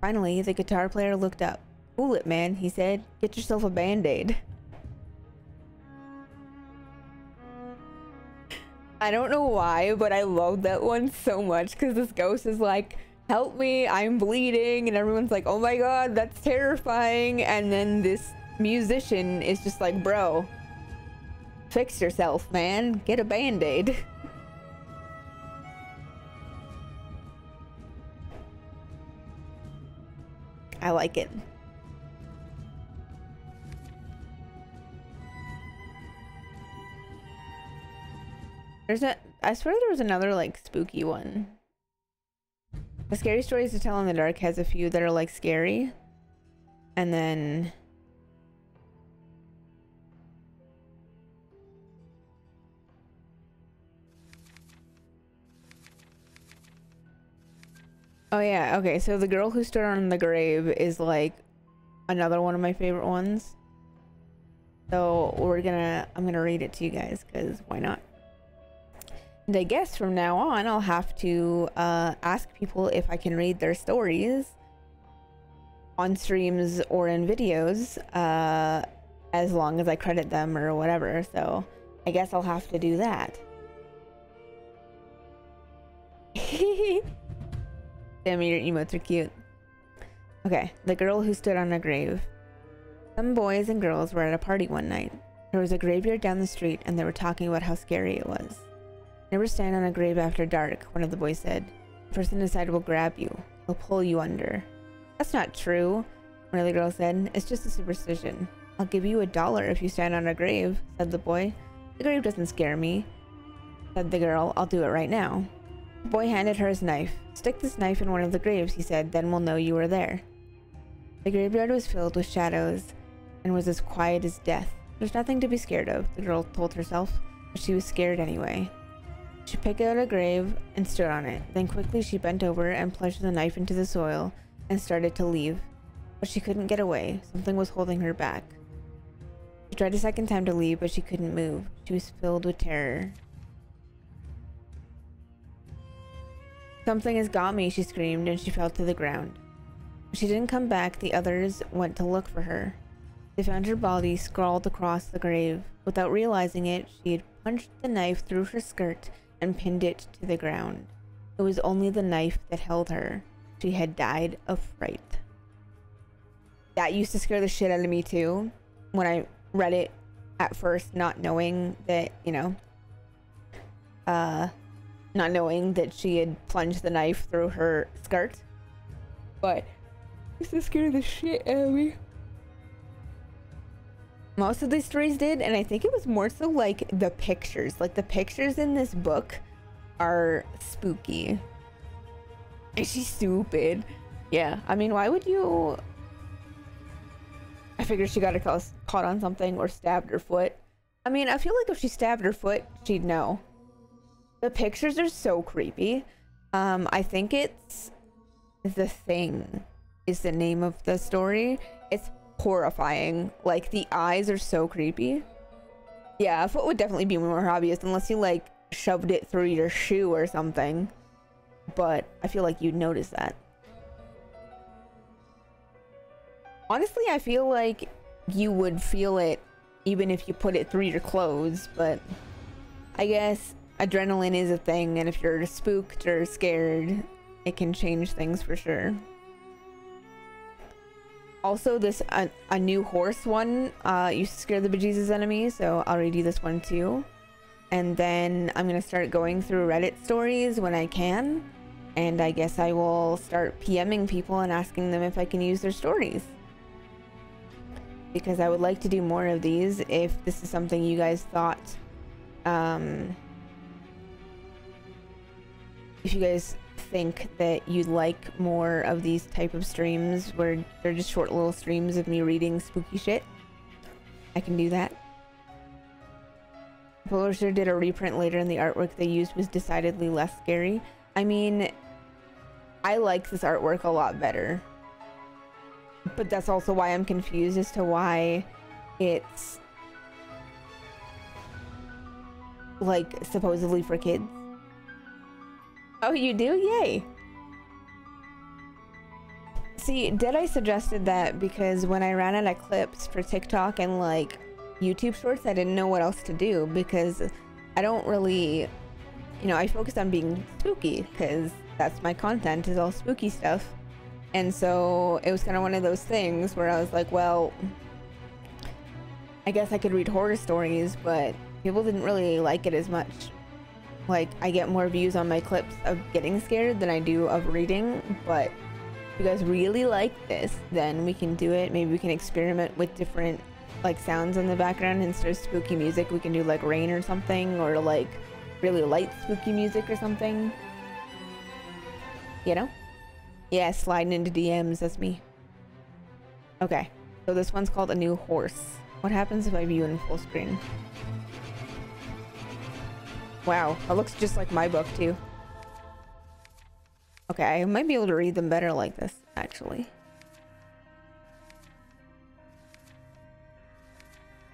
Finally, the guitar player looked up. Cool it, man, he said. Get yourself a band-aid. I don't know why, but I love that one so much because this ghost is like, help me, I'm bleeding. And everyone's like, oh my god, that's terrifying. And then this musician is just like, bro, fix yourself, man. Get a band-aid. I like it. There's a. I swear there was another like spooky one. The scary stories to tell in the dark has a few that are like scary, and then. Oh yeah, okay, so the girl who stood on the grave is like another one of my favorite ones. So we're gonna, I'm gonna read it to you guys because why not? And I guess from now on, I'll have to uh, ask people if I can read their stories on streams or in videos uh, as long as I credit them or whatever. So I guess I'll have to do that. Damn, your emotes are cute. Okay, the girl who stood on a grave. Some boys and girls were at a party one night. There was a graveyard down the street and they were talking about how scary it was. Never stand on a grave after dark, one of the boys said. The person inside will grab you. He'll pull you under. That's not true, one of the girls said. It's just a superstition. I'll give you a dollar if you stand on a grave, said the boy. The grave doesn't scare me, said the girl. I'll do it right now. The boy handed her his knife. Stick this knife in one of the graves, he said, then we'll know you were there. The graveyard was filled with shadows and was as quiet as death. There's nothing to be scared of, the girl told herself, but she was scared anyway. She picked out a grave and stood on it. Then quickly she bent over and plunged the knife into the soil and started to leave. But she couldn't get away. Something was holding her back. She tried a second time to leave, but she couldn't move. She was filled with terror. Something has got me, she screamed, and she fell to the ground. she didn't come back, the others went to look for her. They found her body scrawled across the grave. Without realizing it, she had punched the knife through her skirt and pinned it to the ground. It was only the knife that held her. She had died of fright. That used to scare the shit out of me too. When I read it at first, not knowing that, you know, uh, not knowing that she had plunged the knife through her skirt. But, used to scare the shit out of me most of these stories did and i think it was more so like the pictures. Like the pictures in this book are spooky. Is she stupid. Yeah i mean why would you? I figured she got caught on something or stabbed her foot. I mean i feel like if she stabbed her foot she'd know. The pictures are so creepy. Um i think it's the thing is the name of the story. It's horrifying. Like, the eyes are so creepy. Yeah, a foot would definitely be more obvious unless you, like, shoved it through your shoe or something. But I feel like you'd notice that. Honestly, I feel like you would feel it even if you put it through your clothes, but I guess adrenaline is a thing, and if you're spooked or scared, it can change things for sure. Also, this uh, a new horse one uh, to scare the bejesus enemy, so I'll redo this one too. And then I'm gonna start going through Reddit stories when I can. And I guess I will start PMing people and asking them if I can use their stories. Because I would like to do more of these if this is something you guys thought. Um, if you guys think that you'd like more of these type of streams where they're just short little streams of me reading spooky shit, I can do that. Publisher did a reprint later and the artwork they used was decidedly less scary. I mean, I like this artwork a lot better. But that's also why I'm confused as to why it's like supposedly for kids. Oh, you do? Yay. See, Deadeye suggested that because when I ran out of clips for TikTok and like YouTube shorts, I didn't know what else to do because I don't really, you know, I focus on being spooky because that's my content is all spooky stuff. And so it was kind of one of those things where I was like, well, I guess I could read horror stories, but people didn't really like it as much. Like, I get more views on my clips of getting scared than I do of reading, but if you guys really like this, then we can do it. Maybe we can experiment with different, like, sounds in the background. Instead of spooky music, we can do, like, rain or something, or, like, really light spooky music or something. You know? Yeah, sliding into DMs, that's me. Okay, so this one's called A New Horse. What happens if I view in full screen? Wow, it looks just like my book too. Okay, I might be able to read them better like this, actually.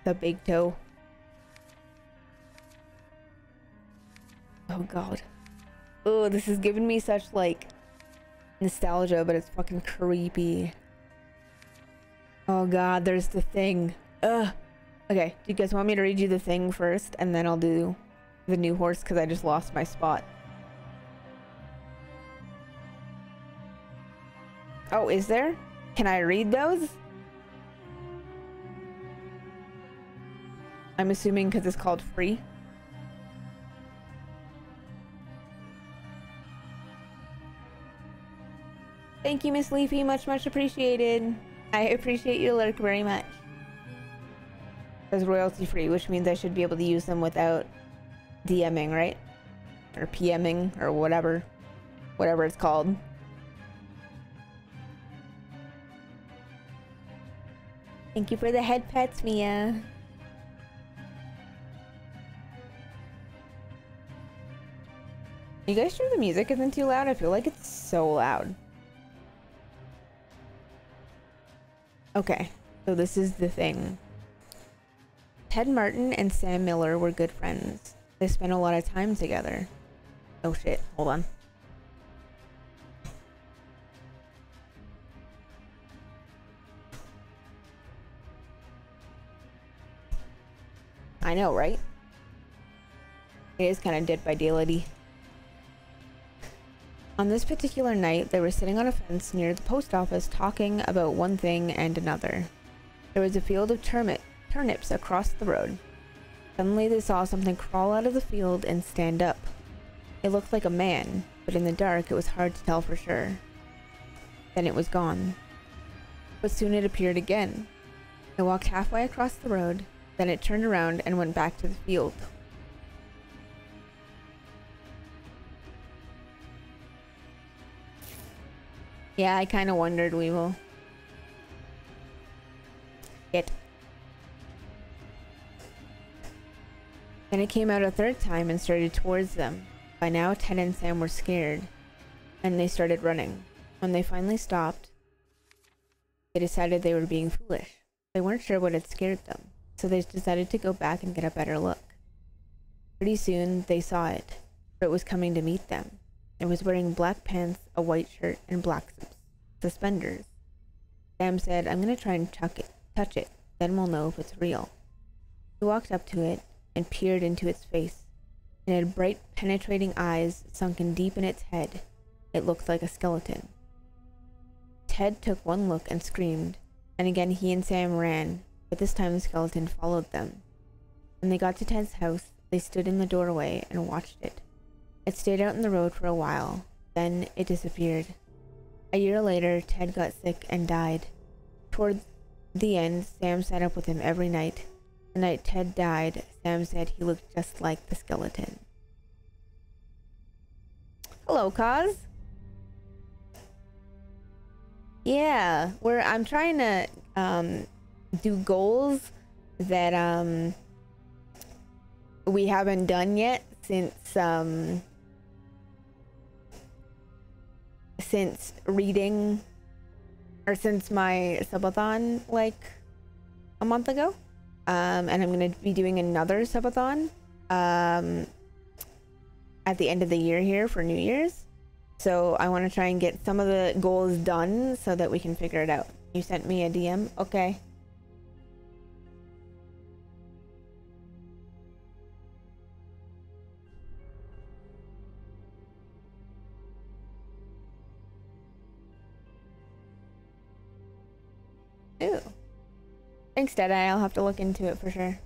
The big toe. Oh god. Oh, this is giving me such like nostalgia, but it's fucking creepy. Oh god, there's the thing. Ugh. Okay, do you guys want me to read you the thing first and then I'll do the new horse because I just lost my spot. Oh, is there? Can I read those? I'm assuming because it's called free. Thank you, Miss Leafy. Much, much appreciated. I appreciate your lurk very much. It's royalty free, which means I should be able to use them without DMing, right? Or PMing, or whatever. Whatever it's called. Thank you for the head pets, Mia. You guys sure the music isn't too loud? I feel like it's so loud. Okay, so this is the thing. Ted Martin and Sam Miller were good friends. They spend a lot of time together. Oh shit, hold on. I know, right? It is kind of dead by daylighty. On this particular night, they were sitting on a fence near the post office talking about one thing and another. There was a field of turnip, turnips across the road. Suddenly they saw something crawl out of the field and stand up. It looked like a man, but in the dark it was hard to tell for sure. Then it was gone. But soon it appeared again. It walked halfway across the road, then it turned around and went back to the field. Yeah, I kind of wondered, Weevil. It. Then it came out a third time and started towards them. By now, Ted and Sam were scared, and they started running. When they finally stopped, they decided they were being foolish. They weren't sure what had scared them, so they decided to go back and get a better look. Pretty soon, they saw it, for it was coming to meet them. It was wearing black pants, a white shirt, and black suspenders. Sam said, I'm going to try and it, touch it, then we'll know if it's real. He walked up to it and peered into its face. It had bright, penetrating eyes sunken deep in its head. It looked like a skeleton. Ted took one look and screamed, and again he and Sam ran, but this time the skeleton followed them. When they got to Ted's house, they stood in the doorway and watched it. It stayed out in the road for a while, then it disappeared. A year later, Ted got sick and died. Toward the end, Sam sat up with him every night. The night Ted died, Sam said he looked just like the skeleton. Hello, Cause. Yeah, we're I'm trying to um, do goals that um, we haven't done yet since um, since reading or since my subathon like a month ago. Um, and I'm going to be doing another subathon um, at the end of the year here for New Year's. So I want to try and get some of the goals done so that we can figure it out. You sent me a DM? Okay. Thanks, Deadeye. I'll have to look into it for sure.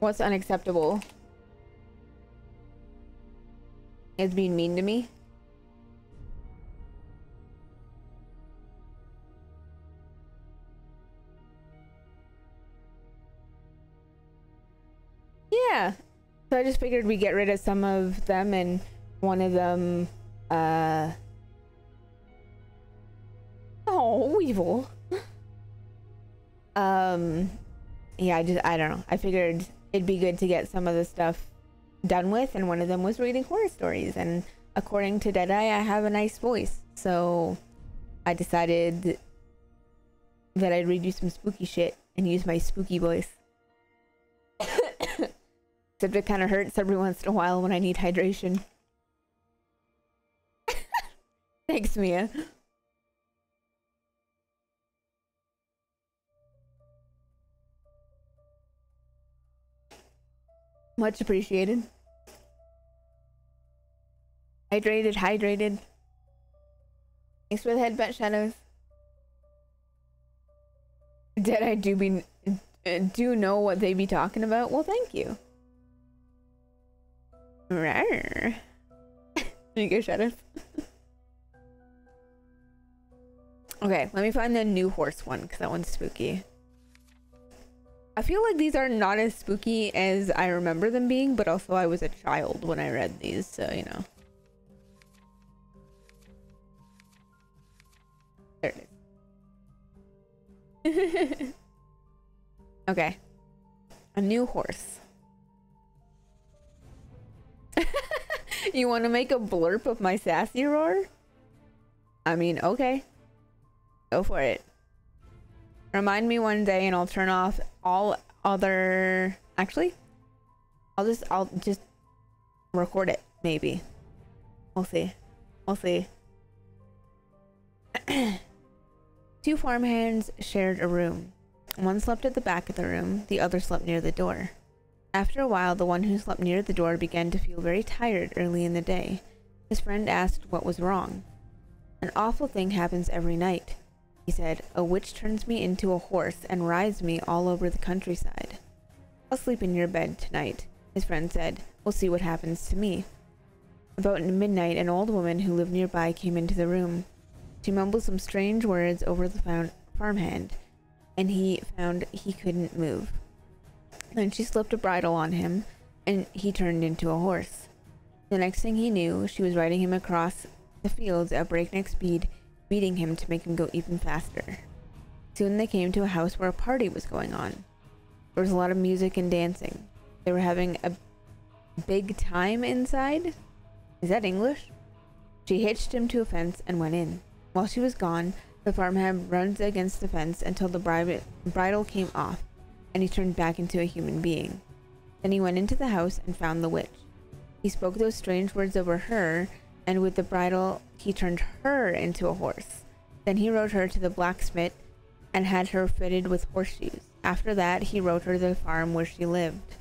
What's unacceptable? Is being mean to me? Yeah. So I just figured we get rid of some of them and one of them, uh... Oh, Weevil. um, yeah, I just, I don't know. I figured it'd be good to get some of the stuff done with, and one of them was reading horror stories. And according to Deadeye, I have a nice voice. So I decided that I'd read you some spooky shit and use my spooky voice. Except it kind of hurts every once in a while when I need hydration. Thanks, Mia. Much appreciated. Hydrated, hydrated. Thanks for the headbutt shadows. Did I do be do know what they be talking about? Well, thank you. Rawr. you go, shadows. okay, let me find the new horse one because that one's spooky. I feel like these are not as spooky as I remember them being, but also I was a child when I read these, so you know. There it is. okay. A new horse. you want to make a blurb of my sassy roar? I mean, okay. Go for it. Remind me one day and I'll turn off all other... Actually, I'll just, I'll just record it, maybe. We'll see. We'll see. Two farmhands shared a room. One slept at the back of the room, the other slept near the door. After a while, the one who slept near the door began to feel very tired early in the day. His friend asked what was wrong. An awful thing happens every night, he said. A witch turns me into a horse and rides me all over the countryside. I'll sleep in your bed tonight, his friend said. We'll see what happens to me. About midnight, an old woman who lived nearby came into the room. She mumbled some strange words over the farmhand, and he found he couldn't move. Then she slipped a bridle on him, and he turned into a horse. The next thing he knew, she was riding him across the fields at breakneck speed, beating him to make him go even faster. Soon they came to a house where a party was going on. There was a lot of music and dancing. They were having a big time inside? Is that English? She hitched him to a fence and went in. While she was gone, the farmhand runs against the fence until the bridle came off and he turned back into a human being. Then he went into the house and found the witch. He spoke those strange words over her, and with the bridle, he turned her into a horse. Then he rode her to the blacksmith and had her fitted with horseshoes. After that, he rode her to the farm where she lived.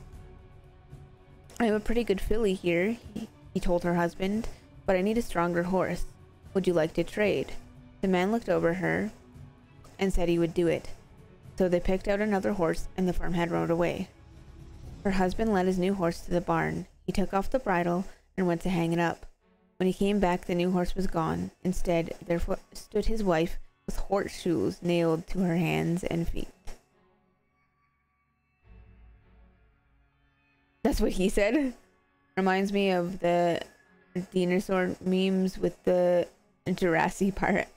I have a pretty good filly here, he, he told her husband, but I need a stronger horse. Would you like to trade? The man looked over her and said he would do it. So they picked out another horse and the farmhand rode away. Her husband led his new horse to the barn. He took off the bridle and went to hang it up. When he came back, the new horse was gone. Instead, there stood his wife with horseshoes nailed to her hands and feet. That's what he said. Reminds me of the dinosaur memes with the Jurassic Park.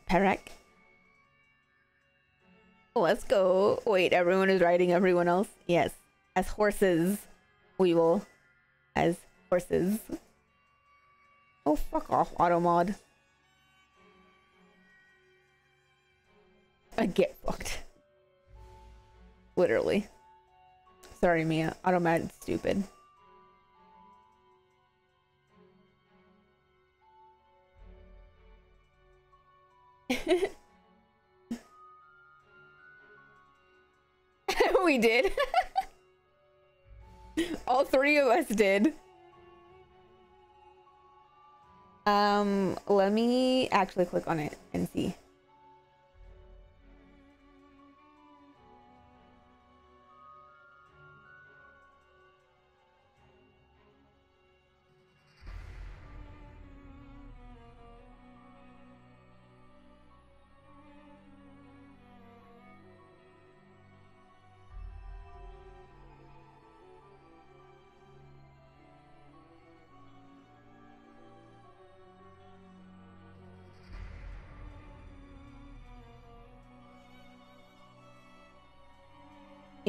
Let's go. Wait, everyone is riding everyone else? Yes. As horses. We will. As horses. Oh, fuck off, Automod. I get fucked. Literally. Sorry, Mia. Automod is stupid. we did. All three of us did. Um, let me actually click on it and see.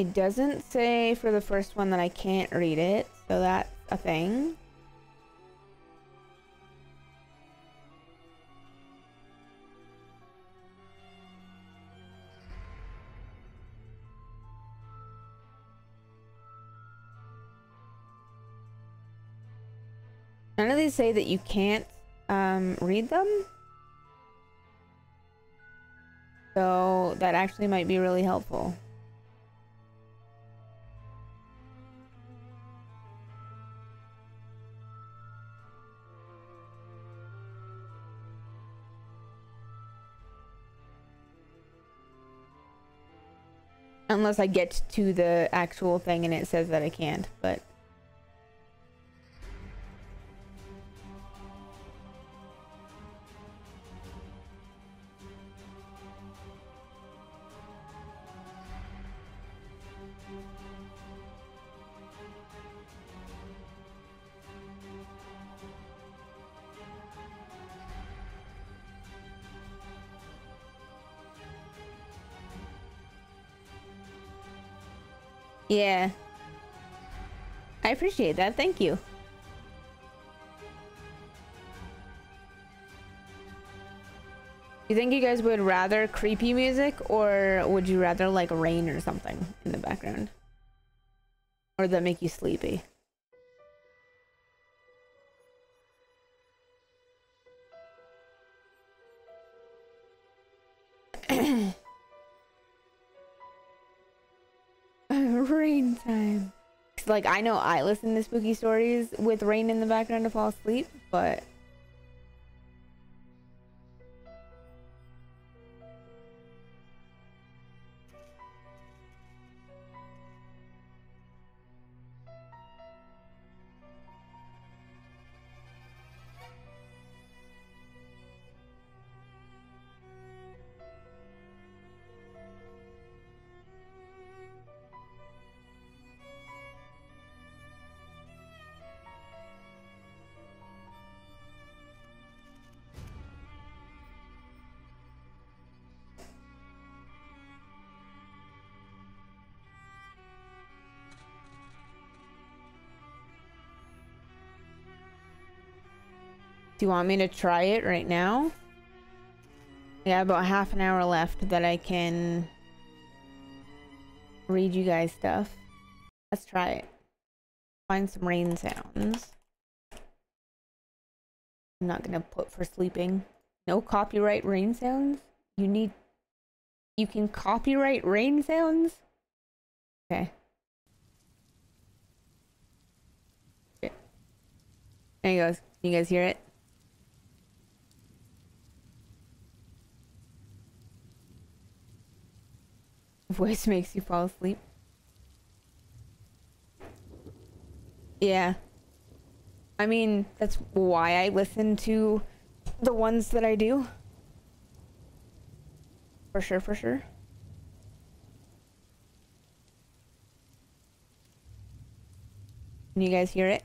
It doesn't say for the first one that I can't read it, so that's a thing. None of these say that you can't um, read them. So that actually might be really helpful. Unless I get to the actual thing and it says that I can't, but... Yeah. I appreciate that. Thank you. You think you guys would rather creepy music or would you rather like rain or something in the background? Or that make you sleepy? Like, I know I listen to spooky stories with rain in the background to fall asleep, but Do you want me to try it right now? Yeah, about half an hour left that I can read you guys stuff. Let's try it. Find some rain sounds. I'm not gonna put for sleeping. No copyright rain sounds? You need... You can copyright rain sounds? Okay. There you go. You guys hear it? voice makes you fall asleep. Yeah. I mean, that's why I listen to the ones that I do. For sure, for sure. Can you guys hear it?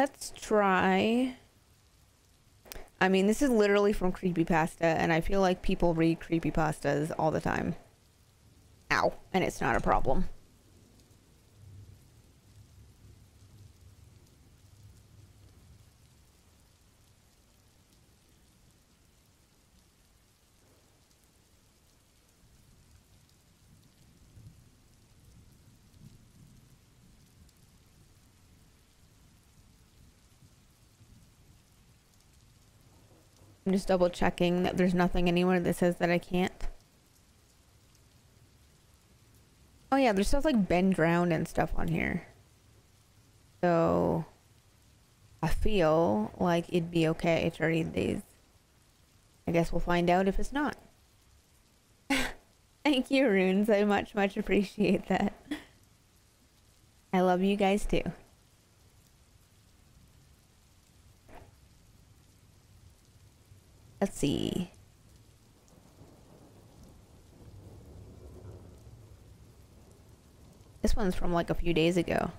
Let's try... I mean, this is literally from Creepypasta, and I feel like people read Creepypastas all the time. Ow. And it's not a problem. I'm just double checking that there's nothing anywhere that says that I can't. Oh yeah, there's stuff like Ben Drowned and stuff on here. So I feel like it'd be okay to read these. I guess we'll find out if it's not. Thank you, Runes. I much, much appreciate that. I love you guys too. Let's see. This one's from like a few days ago.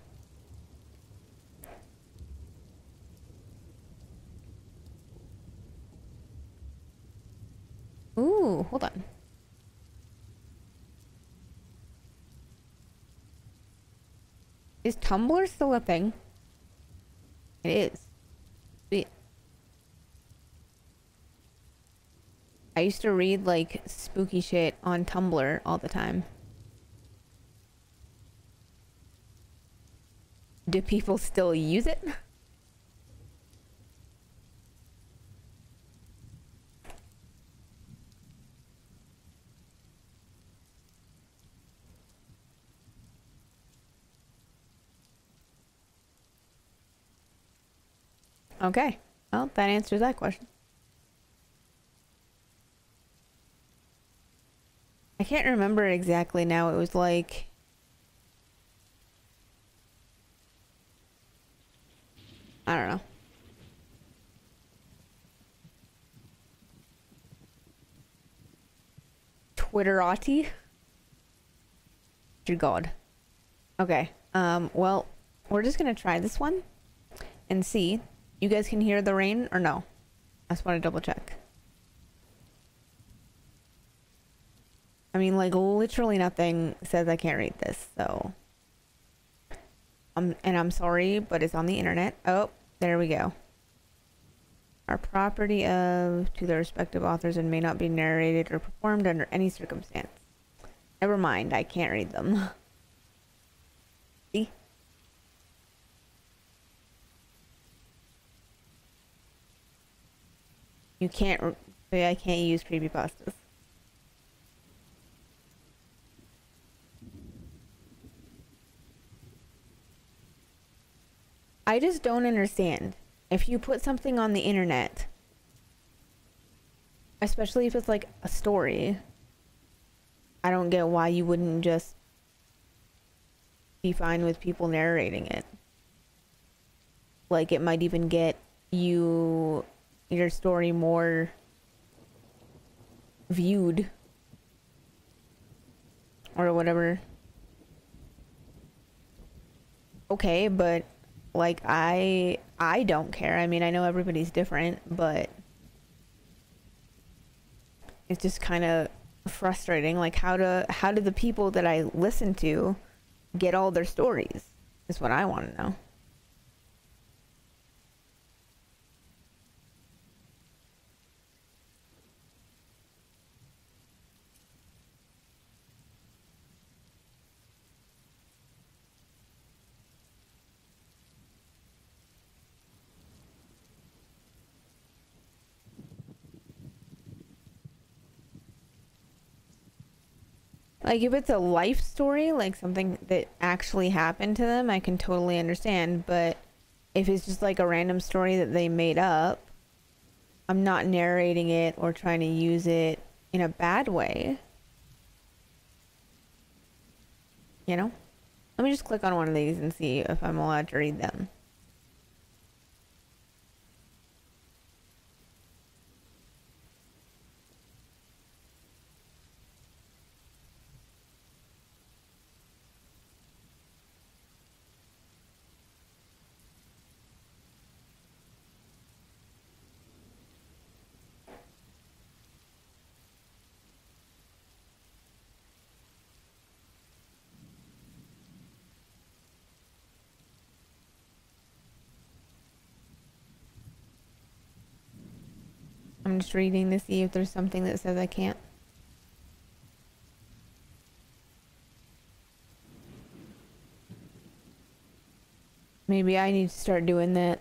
Ooh, hold on. Is Tumblr still a thing? It is. Sweet. I used to read like spooky shit on Tumblr all the time. Do people still use it? Okay. Well, that answers that question. I can't remember exactly now. It was like... I don't know. Twitterati? Dear God. Okay. Um, well, we're just gonna try this one and see. You guys can hear the rain or no? I just want to double check. I mean, like, literally nothing says I can't read this, so... Um, and I'm sorry, but it's on the internet. Oh, there we go. Are property of to their respective authors and may not be narrated or performed under any circumstance. Never mind, I can't read them. See? You can't, I can't use creepypastas. I just don't understand. If you put something on the internet, especially if it's like a story, I don't get why you wouldn't just be fine with people narrating it. Like it might even get you your story more viewed or whatever. Okay, but like I I don't care. I mean, I know everybody's different, but it's just kind of frustrating like how to how do the people that I listen to get all their stories? Is what I want to know. Like if it's a life story, like something that actually happened to them, I can totally understand. But if it's just like a random story that they made up, I'm not narrating it or trying to use it in a bad way. You know? Let me just click on one of these and see if I'm allowed to read them. I'm just reading to see if there's something that says I can't. Maybe I need to start doing that.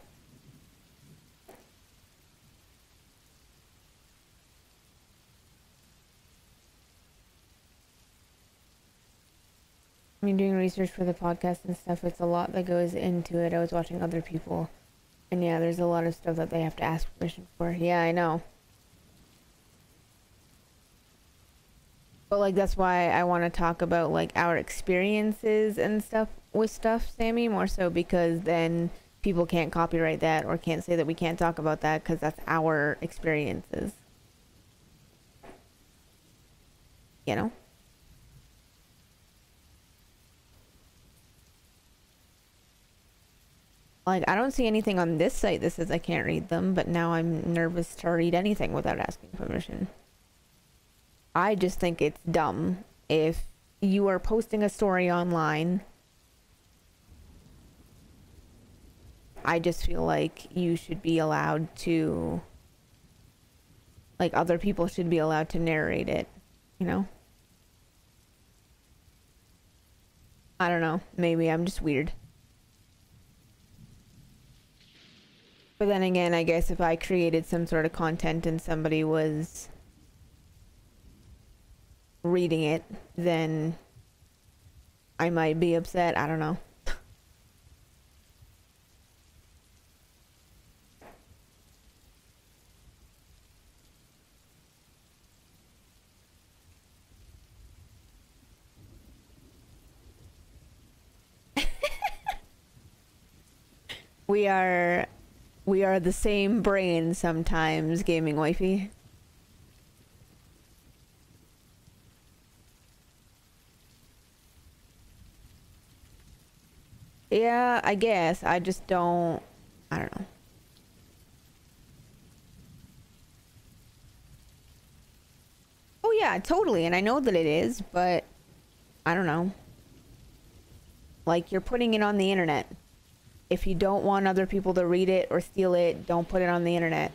I mean, doing research for the podcast and stuff, it's a lot that goes into it. I was watching other people. And yeah, there's a lot of stuff that they have to ask permission for. Yeah, I know. But like that's why I want to talk about like our experiences and stuff with stuff, Sammy, more so because then people can't copyright that or can't say that we can't talk about that because that's our experiences. You know? Like, I don't see anything on this site that says I can't read them, but now I'm nervous to read anything without asking permission. I just think it's dumb if you are posting a story online. I just feel like you should be allowed to like other people should be allowed to narrate it, you know? I don't know. Maybe I'm just weird. But then again, I guess if I created some sort of content and somebody was reading it, then I might be upset. I don't know. we are we are the same brain sometimes, gaming wifey. Yeah, I guess. I just don't... I don't know. Oh yeah, totally. And I know that it is, but... I don't know. Like, you're putting it on the internet. If you don't want other people to read it or steal it, don't put it on the internet.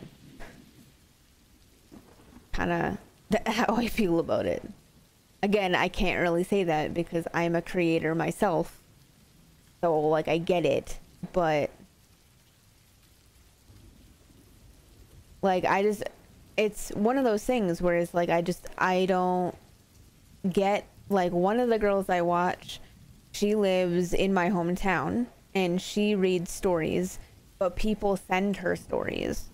Kind of how I feel about it. Again, I can't really say that because I'm a creator myself. So, like, I get it. But... Like, I just... It's one of those things where it's like, I just... I don't get... Like, one of the girls I watch, she lives in my hometown and she reads stories, but people send her stories.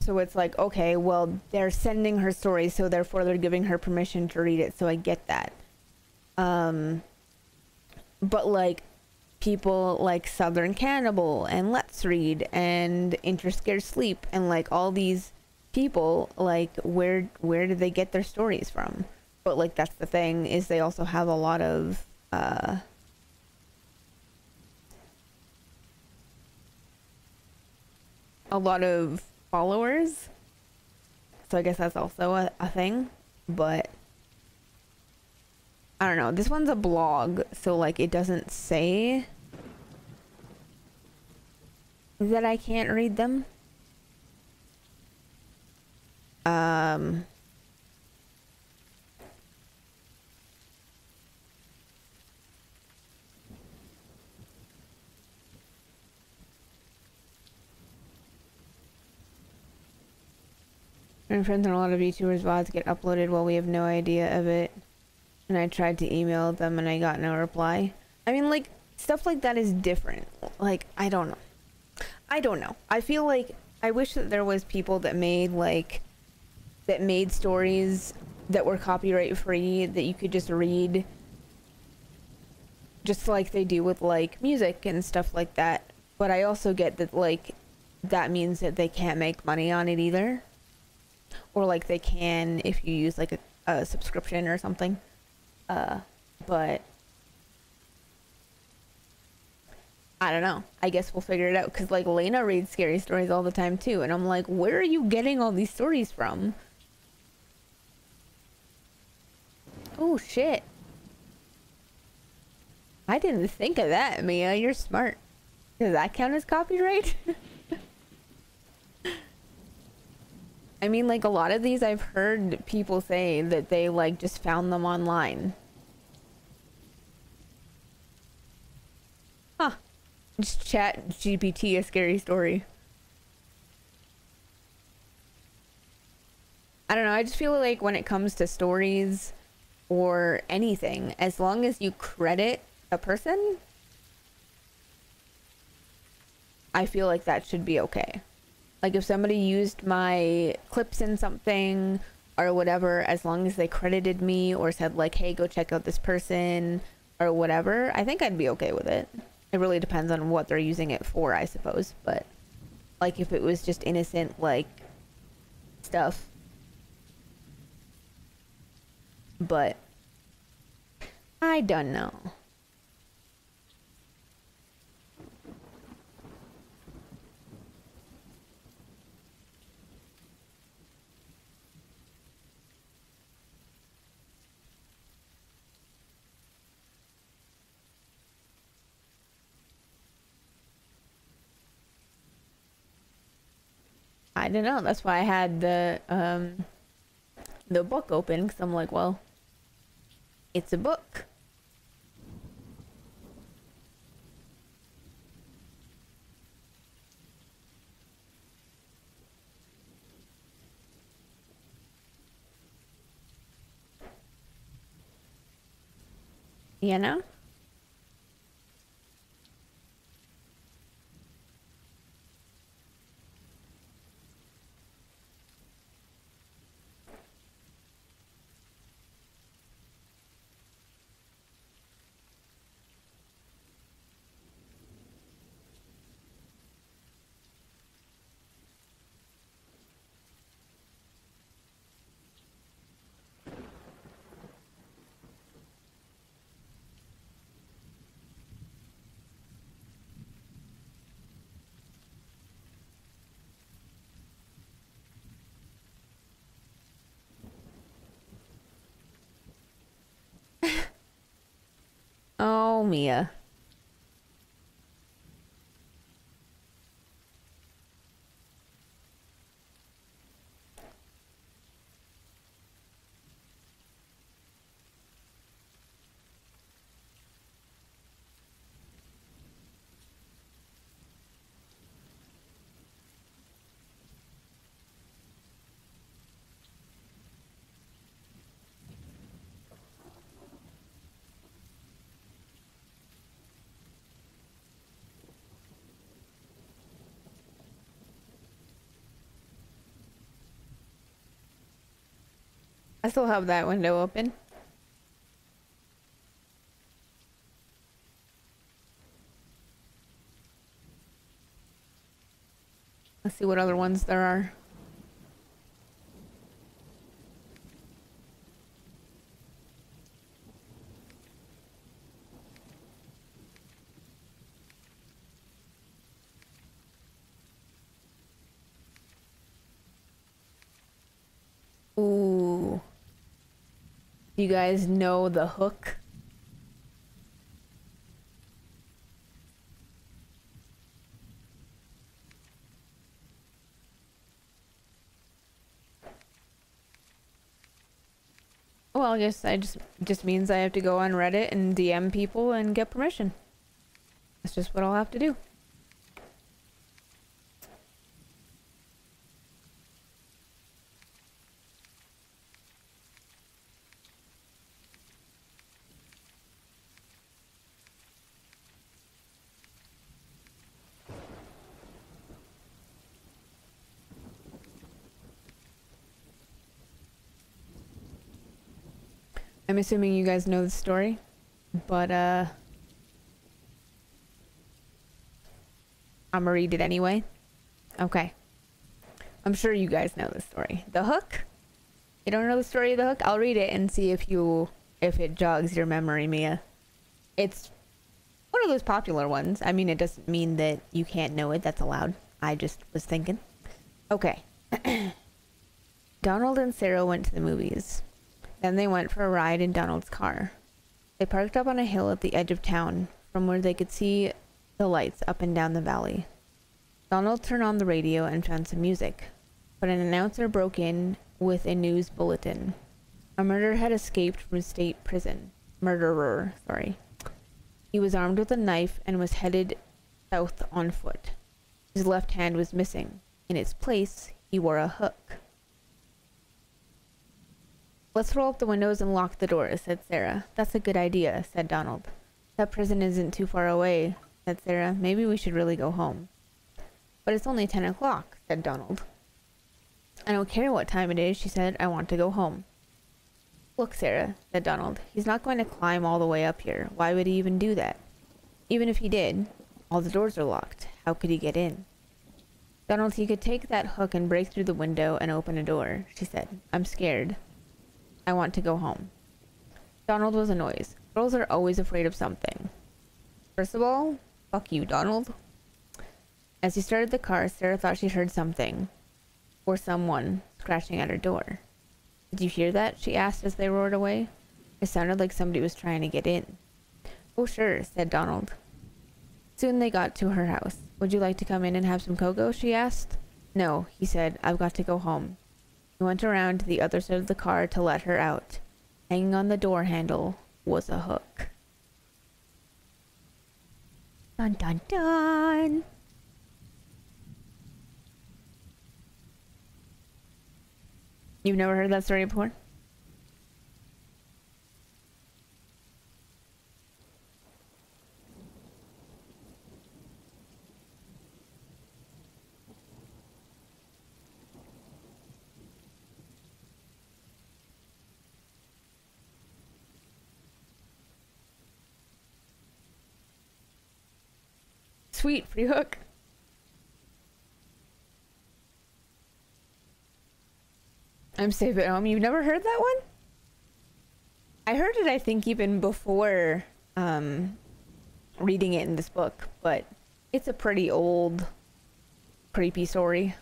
So it's like, okay, well, they're sending her stories, so therefore they're giving her permission to read it. So I get that. Um, but like people like Southern Cannibal and Let's Read and Interscared Sleep and like all these people, like where where did they get their stories from? But like that's the thing is they also have a lot of uh a lot of followers. So I guess that's also a, a thing. But I don't know. This one's a blog, so like it doesn't say that I can't read them. Um My friends and a lot of YouTubers' VODs get uploaded while we have no idea of it. And I tried to email them and I got no reply. I mean, like, stuff like that is different. Like, I don't know. I don't know. I feel like I wish that there was people that made, like, that made stories that were copyright free that you could just read. Just like they do with, like, music and stuff like that. But I also get that, like, that means that they can't make money on it either or like they can if you use like a, a subscription or something. Uh, but I don't know. I guess we'll figure it out because like Lena reads scary stories all the time too, and I'm like, where are you getting all these stories from? Oh shit. I didn't think of that, Mia. You're smart. Does that count as copyright? I mean, like, a lot of these I've heard people say that they, like, just found them online. Huh. Just ChatGPT a scary story. I don't know, I just feel like when it comes to stories or anything, as long as you credit a person, I feel like that should be okay. Like if somebody used my clips in something or whatever, as long as they credited me or said like, hey, go check out this person or whatever, I think I'd be okay with it. It really depends on what they're using it for, I suppose. But like if it was just innocent like stuff. But I don't know. I don't know. That's why I had the um the book open because I'm like, well, it's a book. You know? Oh, I still have that window open. Let's see what other ones there are. Ooh. Do you guys know the hook? Well, I guess I just just means I have to go on Reddit and DM people and get permission. That's just what I'll have to do. I'm assuming you guys know the story, but uh, I'm gonna read it anyway. Okay. I'm sure you guys know the story. The hook? You don't know the story of the hook? I'll read it and see if you if it jogs your memory, Mia. It's one of those popular ones. I mean, it doesn't mean that you can't know it. That's allowed. I just was thinking. Okay. Donald and Sarah went to the movies. Then they went for a ride in Donald's car. They parked up on a hill at the edge of town, from where they could see the lights up and down the valley. Donald turned on the radio and found some music, but an announcer broke in with a news bulletin. A murderer had escaped from state prison. Murderer, sorry. He was armed with a knife and was headed south on foot. His left hand was missing. In its place, he wore a hook. Let's roll up the windows and lock the doors, said Sarah. That's a good idea, said Donald. That prison isn't too far away, said Sarah. Maybe we should really go home. But it's only ten o'clock, said Donald. I don't care what time it is, she said. I want to go home. Look, Sarah, said Donald. He's not going to climb all the way up here. Why would he even do that? Even if he did, all the doors are locked. How could he get in? Donald, he could take that hook and break through the window and open a door, she said. I'm scared. I want to go home. Donald was annoyed. Girls are always afraid of something. First of all, fuck you, Donald. As he started the car, Sarah thought she heard something or someone scratching at her door. Did you hear that? she asked as they roared away. It sounded like somebody was trying to get in. Oh, sure, said Donald. Soon they got to her house. Would you like to come in and have some cocoa? she asked. No, he said. I've got to go home. He went around to the other side of the car to let her out. Hanging on the door handle was a hook. Dun dun dun! You've never heard that story before? Sweet, free hook. I'm safe at home. You've never heard that one? I heard it, I think, even before um, reading it in this book, but it's a pretty old, creepy story.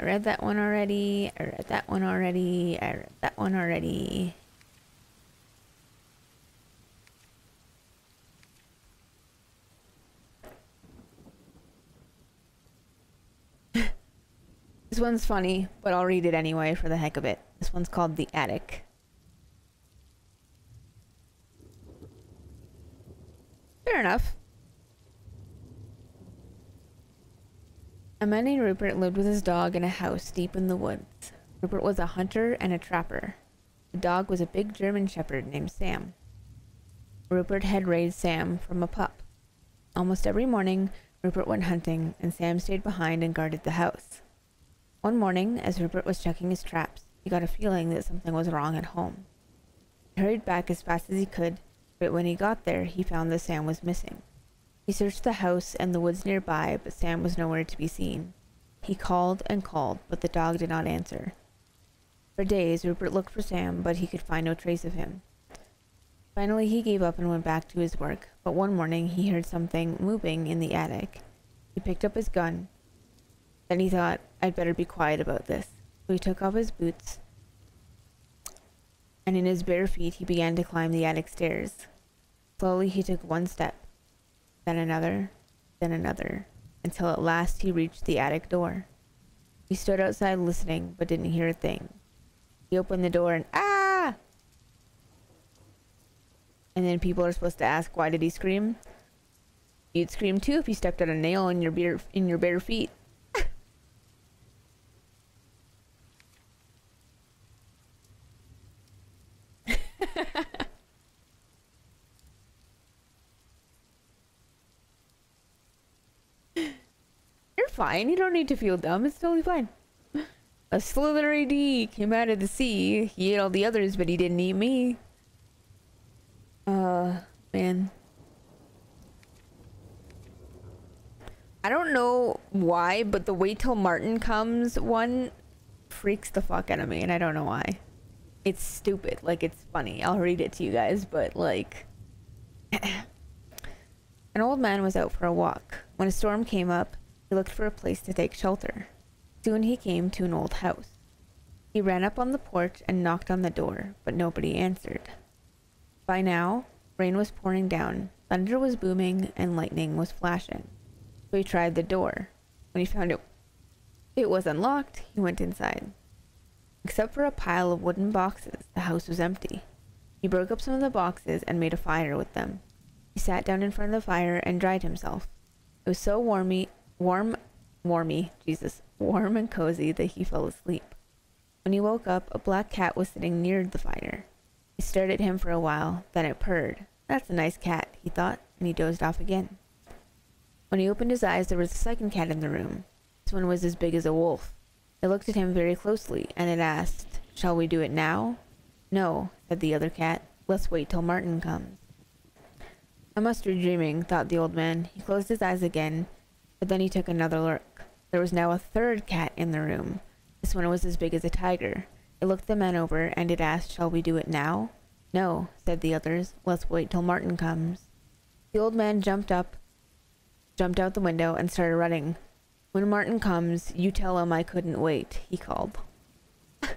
I read that one already. I read that one already. I read that one already. This one's funny, but I'll read it anyway for the heck of it. This one's called The Attic. Fair enough. A man named Rupert lived with his dog in a house deep in the woods. Rupert was a hunter and a trapper. The dog was a big German shepherd named Sam. Rupert had raised Sam from a pup. Almost every morning, Rupert went hunting, and Sam stayed behind and guarded the house. One morning, as Rupert was checking his traps, he got a feeling that something was wrong at home. He hurried back as fast as he could, but when he got there, he found that Sam was missing. He searched the house and the woods nearby, but Sam was nowhere to be seen. He called and called, but the dog did not answer. For days, Rupert looked for Sam, but he could find no trace of him. Finally, he gave up and went back to his work, but one morning he heard something moving in the attic. He picked up his gun then he thought, I'd better be quiet about this. So he took off his boots, and in his bare feet he began to climb the attic stairs. Slowly he took one step, then another, then another, until at last he reached the attic door. He stood outside listening, but didn't hear a thing. He opened the door and ah! And then people are supposed to ask, why did he scream? You'd scream too if you stepped on a nail in your bare, in your bare feet. You're fine. You don't need to feel dumb. It's totally fine. A slithery Dee came out of the sea. He ate all the others, but he didn't eat me. Uh, man. I don't know why, but the wait till Martin comes one freaks the fuck out of me, and I don't know why. It's stupid. Like, it's funny. I'll read it to you guys, but, like... An old man was out for a walk. When a storm came up, he looked for a place to take shelter. Soon he came to an old house. He ran up on the porch and knocked on the door, but nobody answered. By now, rain was pouring down, thunder was booming, and lightning was flashing. So he tried the door. When he found it, it was unlocked, he went inside. Except for a pile of wooden boxes, the house was empty. He broke up some of the boxes and made a fire with them. He sat down in front of the fire and dried himself. It was so warmy, warm, warmy, Jesus, warm and cozy that he fell asleep. When he woke up, a black cat was sitting near the fire. He stared at him for a while, then it purred. That's a nice cat, he thought, and he dozed off again. When he opened his eyes, there was a second cat in the room. This one was as big as a wolf. It looked at him very closely, and it asked, Shall we do it now? No, said the other cat. Let's wait till Martin comes. I must be dreaming, thought the old man. He closed his eyes again, but then he took another look. There was now a third cat in the room. This one was as big as a tiger. It looked the men over, and it asked, Shall we do it now? No, said the others. Let's wait till Martin comes. The old man jumped up, jumped out the window, and started running. When Martin comes, you tell him I couldn't wait, he called.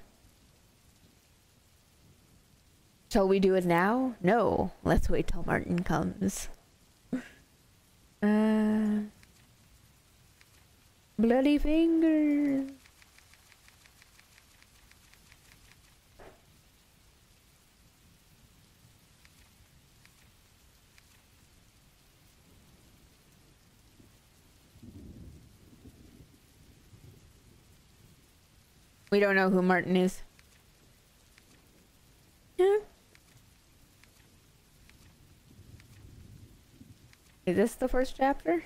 Shall we do it now? No, let's wait till Martin comes. Uh, bloody fingers. We don't know who Martin is. Yeah. Is this the first chapter?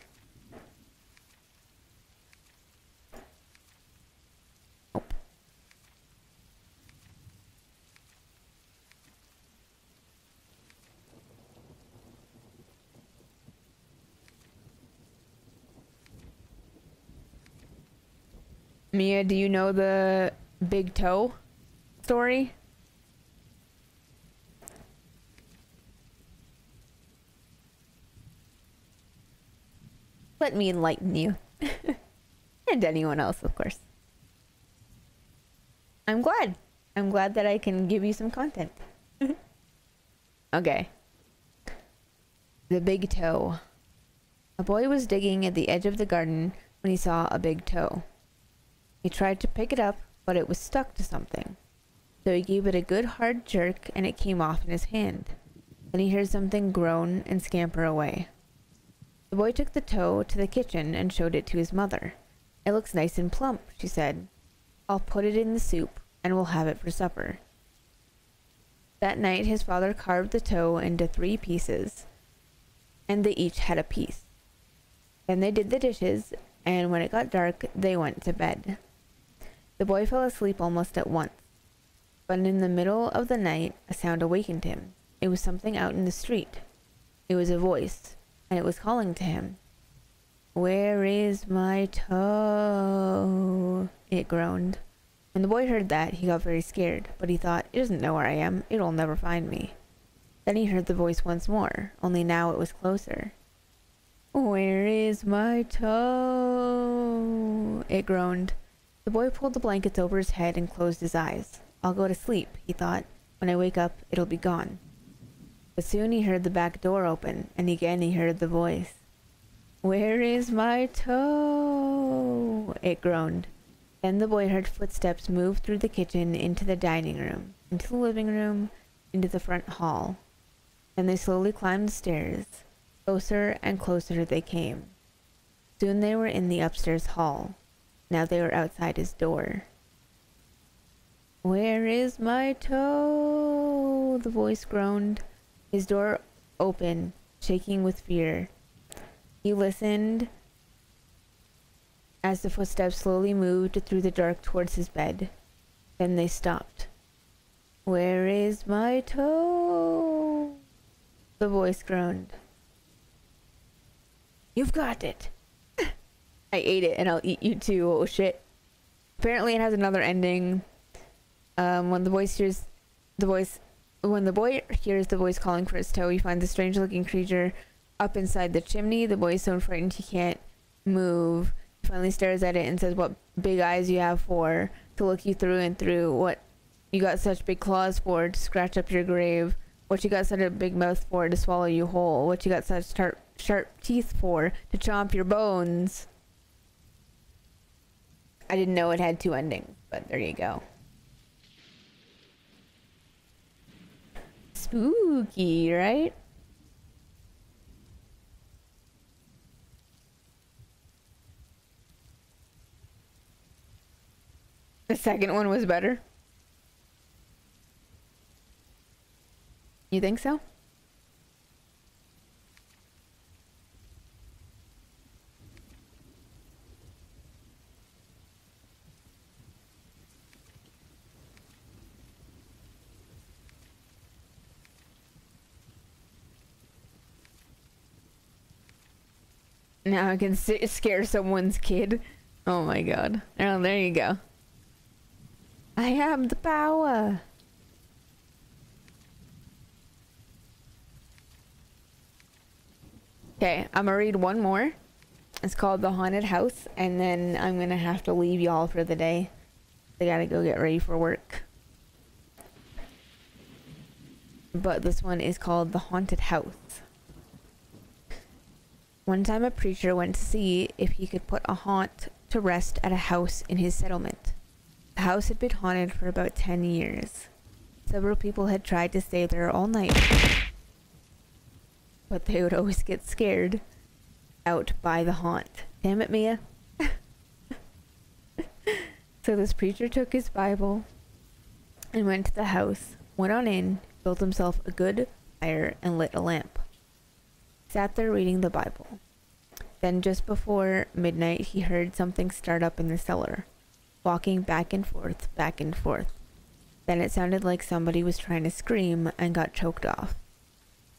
Mia, do you know the big toe story? Let me enlighten you. and anyone else, of course. I'm glad. I'm glad that I can give you some content. okay. The big toe. A boy was digging at the edge of the garden when he saw a big toe. He tried to pick it up, but it was stuck to something. So he gave it a good hard jerk and it came off in his hand. Then he heard something groan and scamper away. The boy took the toe to the kitchen and showed it to his mother. It looks nice and plump, she said. I'll put it in the soup and we'll have it for supper. That night his father carved the toe into three pieces, and they each had a piece. Then they did the dishes, and when it got dark, they went to bed. The boy fell asleep almost at once, but in the middle of the night a sound awakened him. It was something out in the street. It was a voice, and it was calling to him. Where is my toe? It groaned. When the boy heard that, he got very scared, but he thought, it doesn't know where I am. It'll never find me. Then he heard the voice once more, only now it was closer. Where is my toe? It groaned. The boy pulled the blankets over his head and closed his eyes. I'll go to sleep, he thought. When I wake up, it'll be gone. But soon he heard the back door open, and again he heard the voice. Where is my toe? It groaned. Then the boy heard footsteps move through the kitchen into the dining room, into the living room, into the front hall. Then they slowly climbed the stairs. Closer and closer they came. Soon they were in the upstairs hall. Now they were outside his door. Where is my toe? The voice groaned. His door opened, shaking with fear. He listened as the footsteps slowly moved through the dark towards his bed. Then they stopped. Where is my toe? The voice groaned. You've got it. I ate it and I'll eat you too. Oh shit. Apparently it has another ending. Um, when the voice hears the voice when the boy hears the voice calling for his toe, he finds a strange looking creature up inside the chimney. The boy is so frightened he can't move. He finally stares at it and says, What big eyes you have for to look you through and through. What you got such big claws for to scratch up your grave. What you got such a big mouth for to swallow you whole. What you got such sharp, sharp teeth for to chomp your bones. I didn't know it had two endings, but there you go. spooky, right? The second one was better? You think so? Now I can scare someone's kid. Oh my god. Oh, there you go. I have the power. Okay, I'm gonna read one more. It's called The Haunted House, and then I'm gonna have to leave y'all for the day. I gotta go get ready for work. But this one is called The Haunted House. One time a preacher went to see if he could put a haunt to rest at a house in his settlement. The house had been haunted for about 10 years. Several people had tried to stay there all night, but they would always get scared out by the haunt. Damn it, Mia. so this preacher took his Bible and went to the house, went on in, built himself a good fire, and lit a lamp. Sat there reading the Bible. Then, just before midnight, he heard something start up in the cellar, walking back and forth, back and forth. Then it sounded like somebody was trying to scream and got choked off.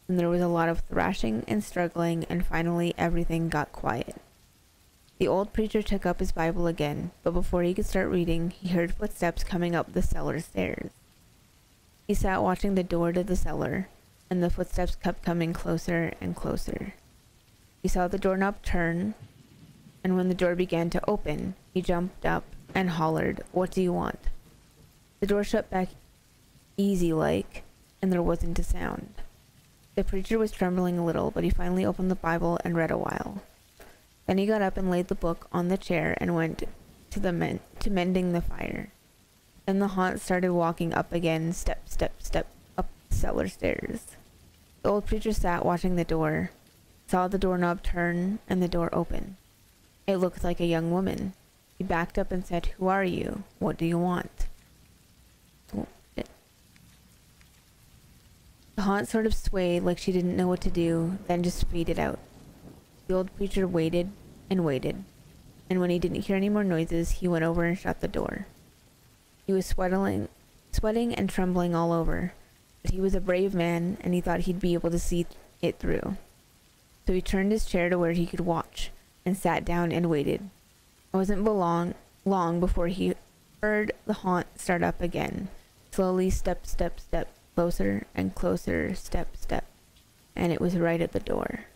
And there was a lot of thrashing and struggling, and finally everything got quiet. The old preacher took up his Bible again, but before he could start reading, he heard footsteps coming up the cellar stairs. He sat watching the door to the cellar, and the footsteps kept coming closer and closer. He saw the doorknob turn, and when the door began to open, he jumped up and hollered, What do you want? The door shut back easy like, and there wasn't a sound. The preacher was trembling a little, but he finally opened the Bible and read a while. Then he got up and laid the book on the chair and went to the men- to mending the fire. Then the haunt started walking up again, step, step, step, cellar stairs. The old preacher sat watching the door saw the doorknob turn and the door open. It looked like a young woman. He backed up and said, Who are you? What do you want? The haunt sort of swayed like she didn't know what to do, then just faded out. The old preacher waited and waited, and when he didn't hear any more noises, he went over and shut the door. He was sweating, sweating and trembling all over, but he was a brave man, and he thought he'd be able to see it through so he turned his chair to where he could watch and sat down and waited. It wasn't long, long before he heard the haunt start up again. Slowly, step, step, step, closer and closer, step, step, and it was right at the door.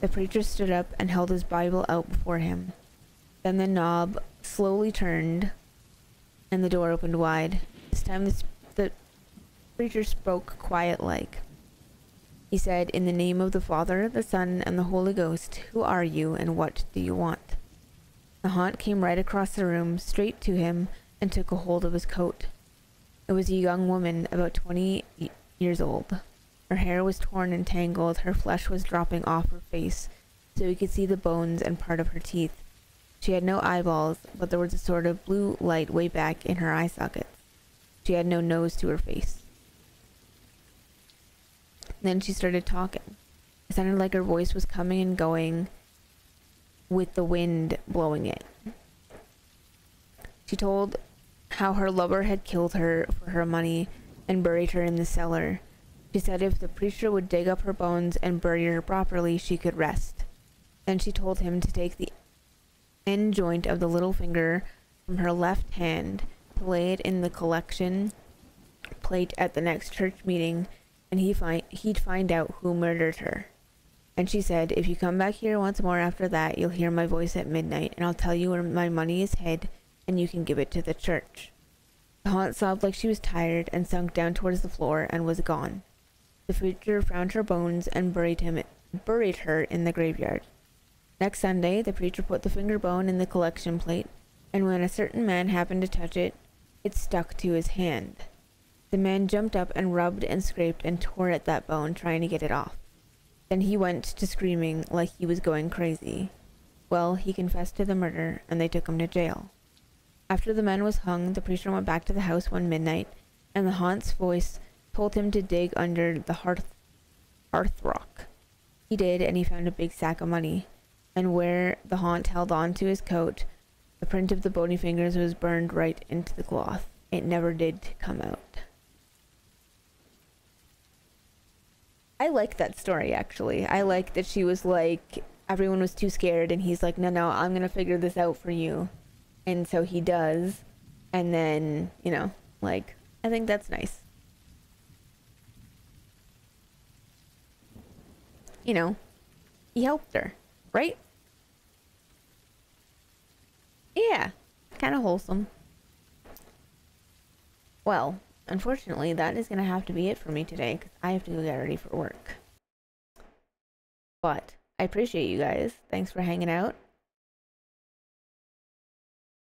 The preacher stood up and held his Bible out before him. Then the knob slowly turned, and the door opened wide. This time the, preacher spoke quiet like. He said, In the name of the Father, the Son, and the Holy Ghost, who are you, and what do you want? The haunt came right across the room, straight to him, and took a hold of his coat. It was a young woman, about twenty years old. Her hair was torn and tangled, her flesh was dropping off her face, so he could see the bones and part of her teeth. She had no eyeballs, but there was a sort of blue light way back in her eye sockets. She had no nose to her face. Then she started talking. It sounded like her voice was coming and going with the wind blowing it. She told how her lover had killed her for her money and buried her in the cellar. She said if the preacher would dig up her bones and bury her properly, she could rest. Then she told him to take the end joint of the little finger from her left hand to lay it in the collection plate at the next church meeting and he find he'd find out who murdered her. And she said, If you come back here once more after that, you'll hear my voice at midnight, and I'll tell you where my money is hid, and you can give it to the church. The haunt sobbed like she was tired and sunk down towards the floor and was gone. The preacher found her bones and buried him buried her in the graveyard. Next Sunday, the preacher put the finger bone in the collection plate, and when a certain man happened to touch it, it stuck to his hand. The man jumped up and rubbed and scraped and tore at that bone, trying to get it off. Then he went to screaming like he was going crazy. Well, he confessed to the murder, and they took him to jail. After the man was hung, the preacher went back to the house one midnight, and the haunt's voice told him to dig under the hearth, hearth rock. He did, and he found a big sack of money. And where the haunt held on to his coat, the print of the bony fingers was burned right into the cloth. It never did come out. I like that story actually. I like that she was like everyone was too scared and he's like, "No, no, I'm going to figure this out for you." And so he does. And then, you know, like, I think that's nice. You know, he helped her, right? Yeah, kind of wholesome. Well, unfortunately, that is going to have to be it for me today because I have to go get ready for work. But I appreciate you guys. Thanks for hanging out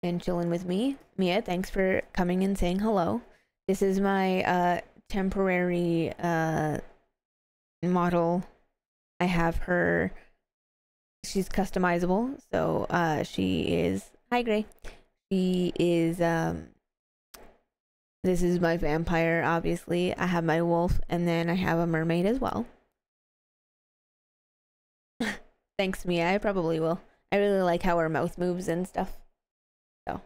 and chilling with me. Mia, thanks for coming and saying hello. This is my uh, temporary uh, model. I have her. She's customizable, so uh, she is. Hi, Gray. She is. Um, this is my vampire, obviously. I have my wolf, and then I have a mermaid as well. Thanks, Mia. I probably will. I really like how her mouth moves and stuff. So,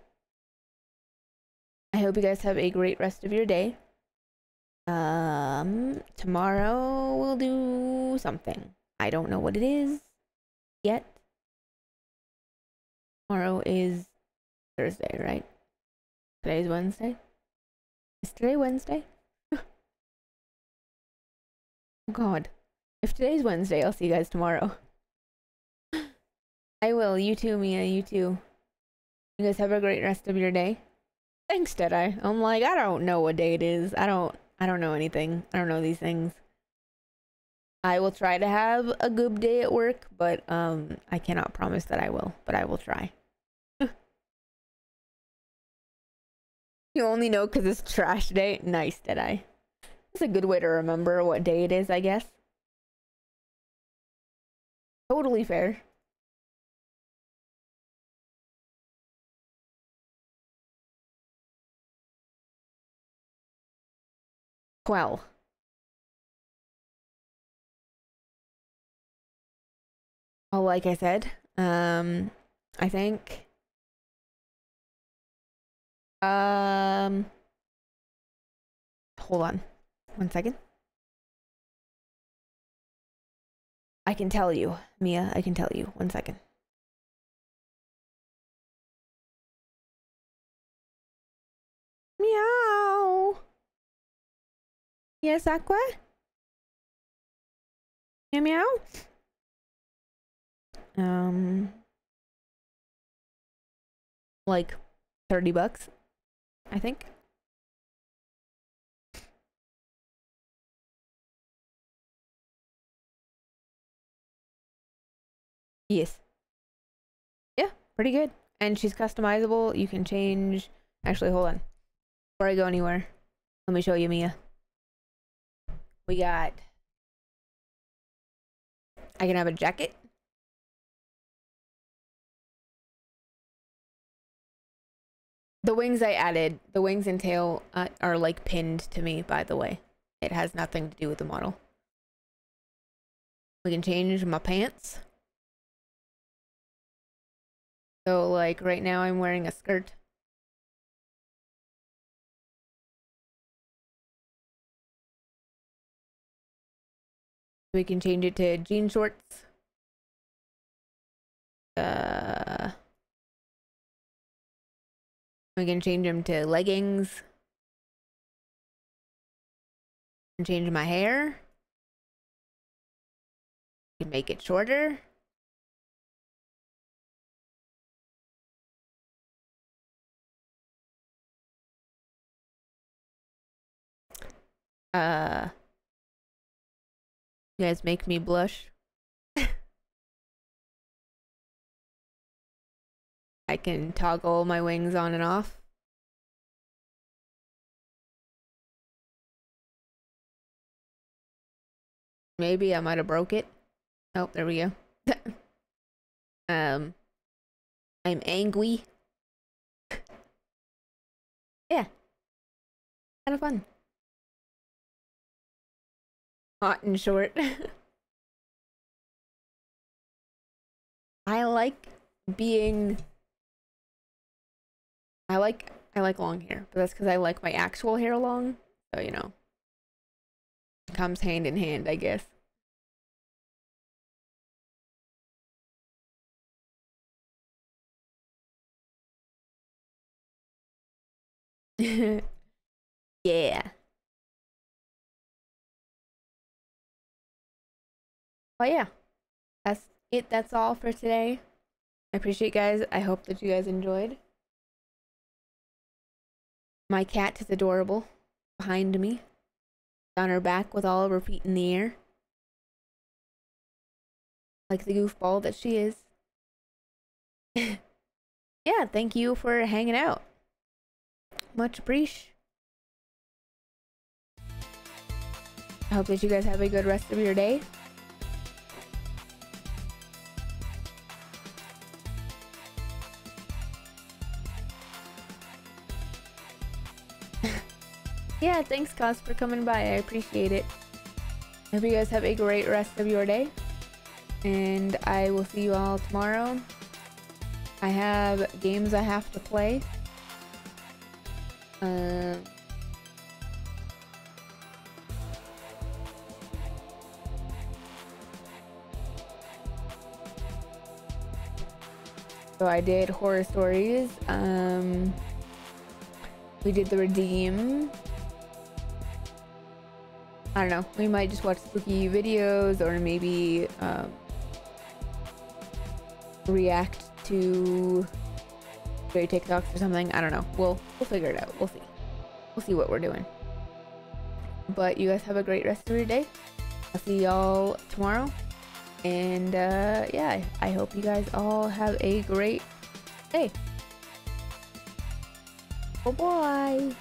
I hope you guys have a great rest of your day. Um, tomorrow we'll do something. I don't know what it is yet. Tomorrow is Thursday, right? Today's Wednesday. Is today Wednesday? oh God. If today's Wednesday, I'll see you guys tomorrow. I will. You too, Mia. You too. You guys have a great rest of your day. Thanks, Deadeye. I'm like, I don't know what day it is. I don't I don't know anything. I don't know these things. I will try to have a good day at work, but um I cannot promise that I will, but I will try. You only know because it's trash day. Nice, did I? It's a good way to remember what day it is, I guess. Totally fair. Well. Well, like I said, um, I think um, hold on one second. I can tell you, Mia, I can tell you. One second. Meow. Yes, Aqua? Meow meow? Um, like 30 bucks. I think. Yes. Yeah, pretty good. And she's customizable. You can change... Actually, hold on. Before I go anywhere, let me show you Mia. We got... I can have a jacket. The wings I added, the wings and tail uh, are like pinned to me, by the way. It has nothing to do with the model. We can change my pants. So like right now I'm wearing a skirt. We can change it to jean shorts. Uh we can change them to leggings. And change my hair. Can make it shorter. Uh, you guys make me blush. I can toggle my wings on and off. Maybe I might have broke it. Oh, there we go. um, I'm angry. yeah. Kind of fun. Hot and short. I like being I like I like long hair, but that's because I like my actual hair long. So you know, comes hand in hand, I guess. yeah. But yeah. That's it. That's all for today. I appreciate you guys. I hope that you guys enjoyed. My cat is adorable behind me. On her back with all of her feet in the air. Like the goofball that she is. yeah, thank you for hanging out. Much appreciated. I hope that you guys have a good rest of your day. Yeah, thanks, Cos, for coming by. I appreciate it. Hope you guys have a great rest of your day. And I will see you all tomorrow. I have games I have to play. Um... So I did horror stories. Um, we did the redeem. I don't know. We might just watch spooky videos or maybe um, react to stray TikToks or something. I don't know. We'll we'll figure it out. We'll see. We'll see what we're doing. But you guys have a great rest of your day. I'll see y'all tomorrow. And uh, yeah, I hope you guys all have a great day. Bye bye.